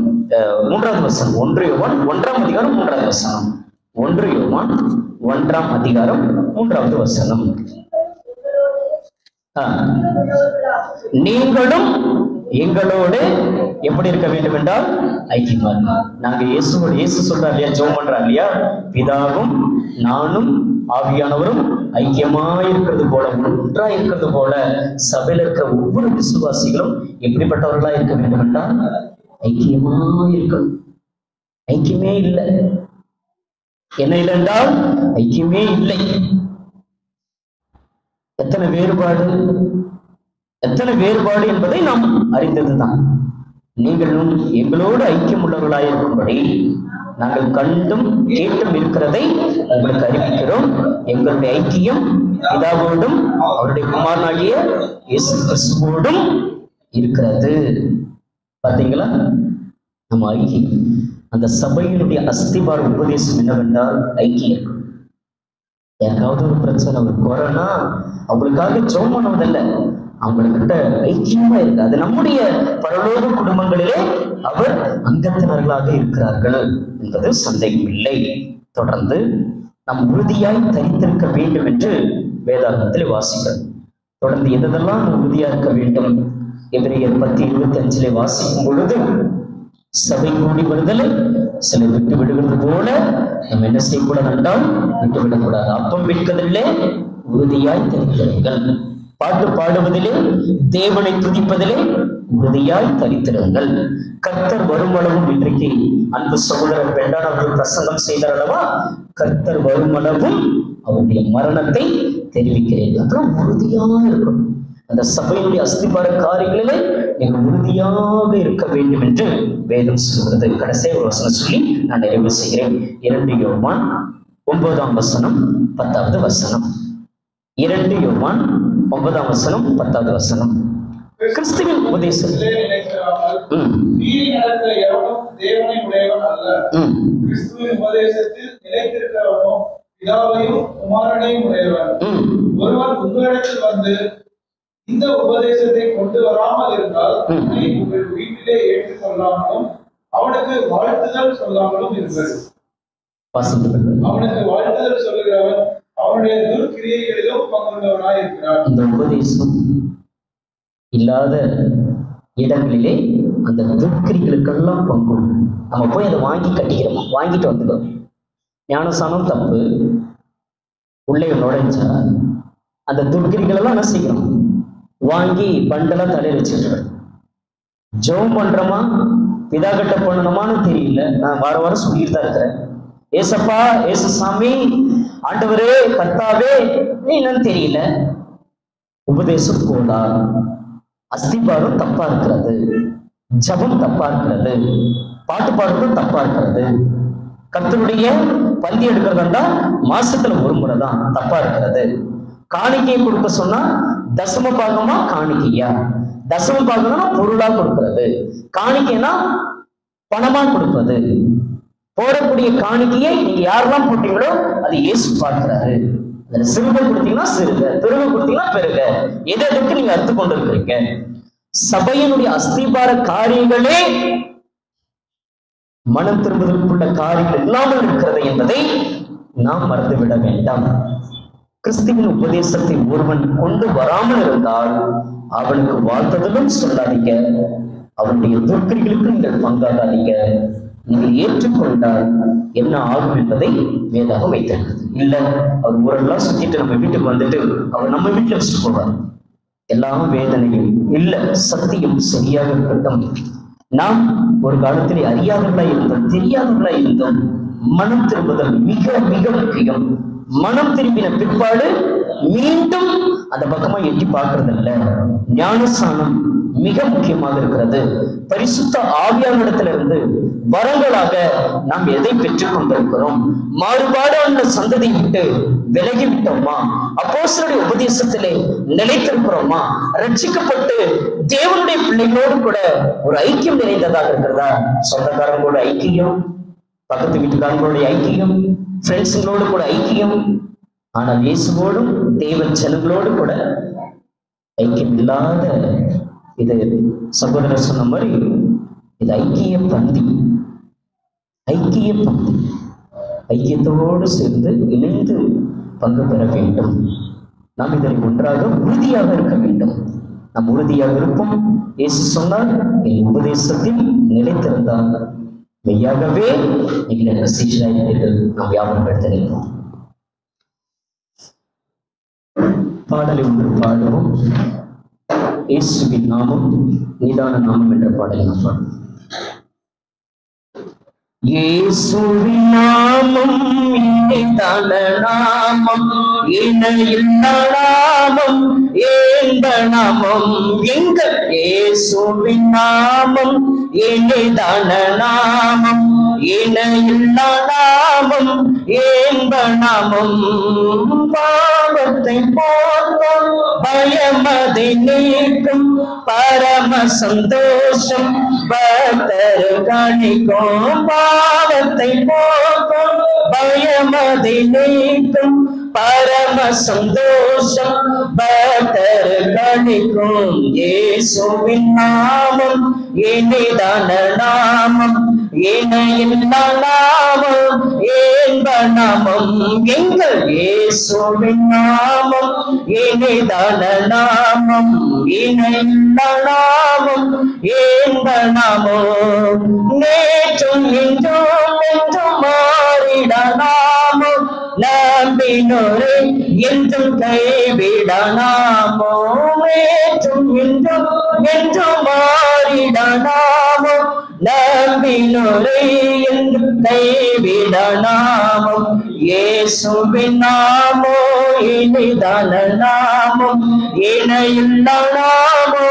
மூன்றாவது வசனம் ஒன்று யோவான் ஒன்றாம் அதிகாரம் மூன்றாவது வசனம் ஒன்று யோவான் ஒன்றாம் அதிகாரம் மூன்றாவது வசனம்
நீங்களும் எங்களோடு
எப்படி இருக்க வேண்டும் என்றால் ஐக்கியமா நாங்க இயேசு இயேசு சொல்றா இல்லையா ஜோ பண்றா இல்லையா பிதாவும் நானும் ஆவியானவரும் ஐக்கியமா இருக்கிறது போல ஒன்றா இருக்கிறது போல சபையில இருக்கிற ஒவ்வொரு விசுவாசிகளும் எப்படிப்பட்டவர்களா இருக்க வேண்டும் என்றால் ஐக்கியமா இருக்கணும் ஐக்கியமே இல்லை என்ன இல்லை என்றால் ஐக்கியமே இல்லை எத்தனை வேறுபாடு எத்தனை வேறுபாடு என்பதை நாம் அறிந்ததுதான் நீங்களும் எங்களோடு ஐக்கியம் உள்ளவர்களாயிருக்கும்படி நாங்கள் கண்டும் கேட்டும் இருக்கிறதை உங்களுக்கு அறிவிக்கிறோம் எங்களுடைய ஐக்கியம் பிதாவோடும் அவருடைய குமாரனாகிய எஸ் கிறிஸ்துவோடும் இருக்கிறது பார்த்தீங்களா நம்ம ஐக்கியம் அந்த சபையினுடைய அஸ்திபார் உபதேசம் என்னவென்றால் ஐக்கியம் யாருக்காவது ஒரு பிரச்சனை ஒரு குறைனா அவங்களுக்காக ஜோம் பண்ணுவதில்ல அவங்கக்கிட்ட ஐக்கியமா இருக்கு அது நம்முடைய பரலோக குடும்பங்களிலே அவர் அங்கத்தினர்களாக இருக்கிறார்கள் என்பது சந்தேகம் இல்லை தொடர்ந்து நம் உறுதியாய் தரித்திருக்க வேண்டும் என்று வேதாகத்தில் வாசிக்கிறோம் தொடர்ந்து எதெல்லாம் உறுதியா இருக்க வேண்டும் எதிரியர் பத்தி இருபத்தி அஞ்சிலே வாசிக்கும் பொழுது சபை கூடி வருதலை சிலை விட்டு விடுகிறது போல நம்ம என்ன வேண்டாம் என்றால் விடக்கூடாது அப்பம் விற்கதில்லை உறுதியாய் தெரிந்திருங்கள் பாட்டு பாடுவதிலே தேவனை துதிப்பதிலே உறுதியாய் தரித்திருங்கள் கர்த்தர் வரும் அளவும் இன்றைக்கு அன்பு சகோதரர் வேண்டாம் அவர்கள் பிரசங்கம் செய்தார் அல்லவா கர்த்தர் வரும் அளவும் அவருடைய மரணத்தை தெரிவிக்கிறேன் அப்புறம் உறுதியாக இருக்கணும் அந்த சபையினுடைய அஸ்திபார காரியங்களிலே நீங்கள் உறுதியாக இருக்க வேண்டும் என்று வேதம் சொல்கிறது கடைசி ஒரு வசனம் சொல்லி நான் நிறைவு செய்கிறேன் இரண்டு யோமான் ஒன்பதாம் வசனம் பத்தாவது வசனம் இரண்டு யோமான் ஒன்பதாம் வசனம் பத்தாவது வசனம் கிறிஸ்துவின் உபதேசம் ஒருவன் உங்களிடத்தில் வந்து இந்த உபதேசத்தை கொண்டு வராமல் இருந்தால் உங்கள் வீட்டிலே அவனுக்கு வாழ்த்துதல் சொல்லாமலும் அவனுக்கு வாழ்த்துதல் சொல்லுகிறவன் அவனுடைய பங்குள்ளவனாய் இருக்கிறான் இந்த உபதேசம் இல்லாத இடங்களிலே அந்த துர்க்கிரிகளுக்கெல்லாம் பங்கு நம்ம போய் அதை வாங்கி கட்டிக்கிறோம் வாங்கிட்டு வந்துடும் ஞானசானம் தப்பு உள்ளே நுழைஞ்சா அந்த துர்கிரிகளெல்லாம் என்ன செய்யணும் வாங்கி பண்டலா தலையில் வச்சிடுறாரு ஜெபம் பண்றோமா பிதா கட்ட பண்ணணுமான்னு தெரியல நான் வார வாரம் சொல்லிட்டு தான் இருக்கிறேன் ஏசப்பா ஏசு ஆண்டவரே கத்தாவே என்னன்னு தெரியல உபதேசம் போதா அஸ்திபாரம் தப்பா இருக்கிறது ஜபம் தப்பா இருக்கிறது பாட்டு பாடுறதும் தப்பா இருக்கிறது கர்த்தருடைய பந்தி எடுக்கிறதா மாசத்துல ஒரு முறை தான் தப்பா இருக்கிறது காணிக்கை கொடுக்க சொன்னா தசம பாகம்னா காணிக்கையா தசம பாகம்னா பொருளா கொடுக்கறது காணிக்கைனா பணமா கொடுப்பது போடக்கூடிய காணிக்கையை நீங்க யாரெல்லாம் போட்டீங்களோ அது இயேசு பார்க்கிறாரு அதுல சிறுக கொடுத்தீங்கன்னா சிறுக பெருக கொடுத்தீங்கன்னா பெருக எதை எதுக்கு நீங்க அறுத்து கொண்டு இருக்கிறீங்க சபையினுடைய அஸ்திபார காரியங்களே மனம் திரும்புவதற்குள்ள காரியங்கள் இல்லாமல் இருக்கிறது என்பதை நாம் மறந்துவிட வேண்டாம் கிறிஸ்துவின் உபதேசத்தை ஒருவன் கொண்டு வராமல் இருந்தால் அவனுக்கு வாழ்த்ததிலும் சொல்லாதீங்க அவனுடைய துர்க்கிரிகளுக்கு நீங்கள் பங்காகாதீங்க நீங்கள் ஏற்றுக்கொண்டால் என்ன ஆகும் என்பதை வேதாக வைத்திருக்கிறது இல்ல அவர் ஊரெல்லாம் சுத்திட்டு நம்ம வீட்டுக்கு வந்துட்டு அவர் நம்ம வீட்டுல வச்சுட்டு போவார் எல்லாம் வேதனையும் இல்ல சக்தியும் சரியாக இருக்கட்டும் நாம் ஒரு காலத்தில் அறியாதவர்களாய் இருந்தோம் தெரியாதவர்களாய் இருந்தோம் மனம் திரும்புதல் மிக மிக முக்கியம் மனம் திரும்பின பிற்பாடு மீண்டும் அந்த பக்கமா எட்டி பார்க்கறது இல்ல ஞானஸ்தானம் மிக முக்கியமாக இருக்கிறது பரிசுத்த ஆவியானிடத்துல இருந்து வரங்களாக நாம் எதை பெற்றுக் கொண்டிருக்கிறோம் மாறுபாடான சந்ததி விட்டு விலகி விட்டோமா சிலருடைய உபதேசத்திலே நிலைத்திருக்கிறோமா ரட்சிக்கப்பட்டு தேவனுடைய பிள்ளைகளோடு கூட ஒரு ஐக்கியம் நிறைந்ததாக இருக்கிறதா சொந்தக்காரங்களோட ஐக்கியம் பக்கத்து வீட்டுக்காரங்களுடைய ஐக்கியம் ஃப்ரெண்ட்ஸுங்களோடு கூட ஐக்கியம் ஆனால் இயேசுவோடும் தெய்வ செலவுகளோடு கூட ஐக்கியம் இல்லாத இது சகோதரர் சொன்ன மாதிரி இது ஐக்கிய பந்தி ஐக்கிய பந்தி ஐக்கியத்தோடு சேர்ந்து இணைந்து பங்கு பெற வேண்டும் நாம் இதில் ஒன்றாக உறுதியாக இருக்க வேண்டும் நாம் உறுதியாக இருப்போம் இயேசு சொன்னால் என் உபதேசத்தில் நிலைத்திருந்தால் மெய்யாகவே நீங்கள் என்ன சீசனாக இருந்தீர்கள் நாம் யாபனம் எடுத்து நிற்போம் பாடலை ஒன்று பாடுவோம் இயேசுவின் நாமம் நிதான நாமம் என்ற பாடலை நாம் பாடுவோம் நாமம் நாமம் இணையில் நாமம் ஏந்தனமும் எங்கள் இயேசுவின் நாமம் இனிதான நாமம் இணையில்லா நாமம் ஏந்தனமும் பாவத்தை போக்கும் பயமதி நீக்கும் பரம சந்தோஷம் பக்தர் கணிக்கும் பாவத்தை போக்கும் பயமதி நீக்கும் பரம சந்தோஷம் பக்தர் கணிக்கும் இயேசுவின் நாமம் இனிதான நாமம் இணையின்ன நாமம் ஏன்ப நாமம் எங்கள் இயேசுவின் நாமம் இனிதான நாமம் இணையின்ன நாமம் ஏன்ப நாமம் நேற்றும் இன்றும் என்று மாறிட நம்பினோரே என்றும் கைவிட நாமோ என்றும் என்றும் மாறிட நம்பினுரை கைவிட நாமும் இயேசுவின் நாமோ இனிதான நாமும் இணையுள்ள நாமோ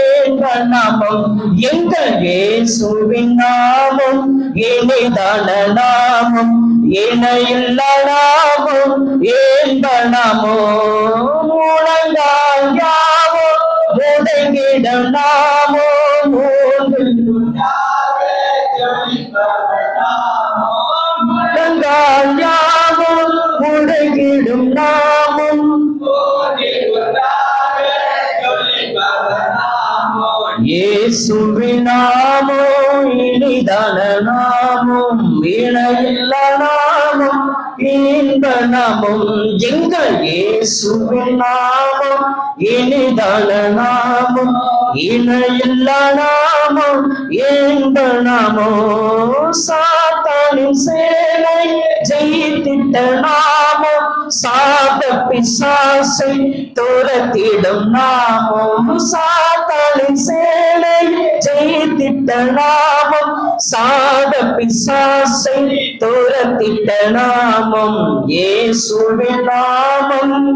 ஏந்த நாமம் எங்கள் இயேசுவின் நாமும் நாமும் இணையுள்ள நாமும் நாமோ
நாமோ
இயேசுவின் நாமும் இனிதான நாமும் இணையில்ல நாமும் இன்ப நாமும் எங்கள் இயேசுவின் நாமும் இனிதான இணையில்ல நாமும் இன்ப சாத்தானின் சேனை ஜெயித்திட்ட நாமம் சாப பிசாசை துரத்திடும் நாமும் சாத்தலின் சேலை ஜெயித்திட்ட நாமும் சாத பிசாசை துரத்திட்ட நாமம் ஏசுவின் நாமம்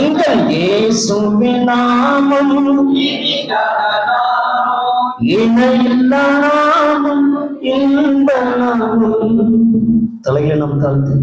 எங்கள் ஏசுவின் நாமம்
இணையில்லாமும் தலைகளை நாம் தாழ்த்து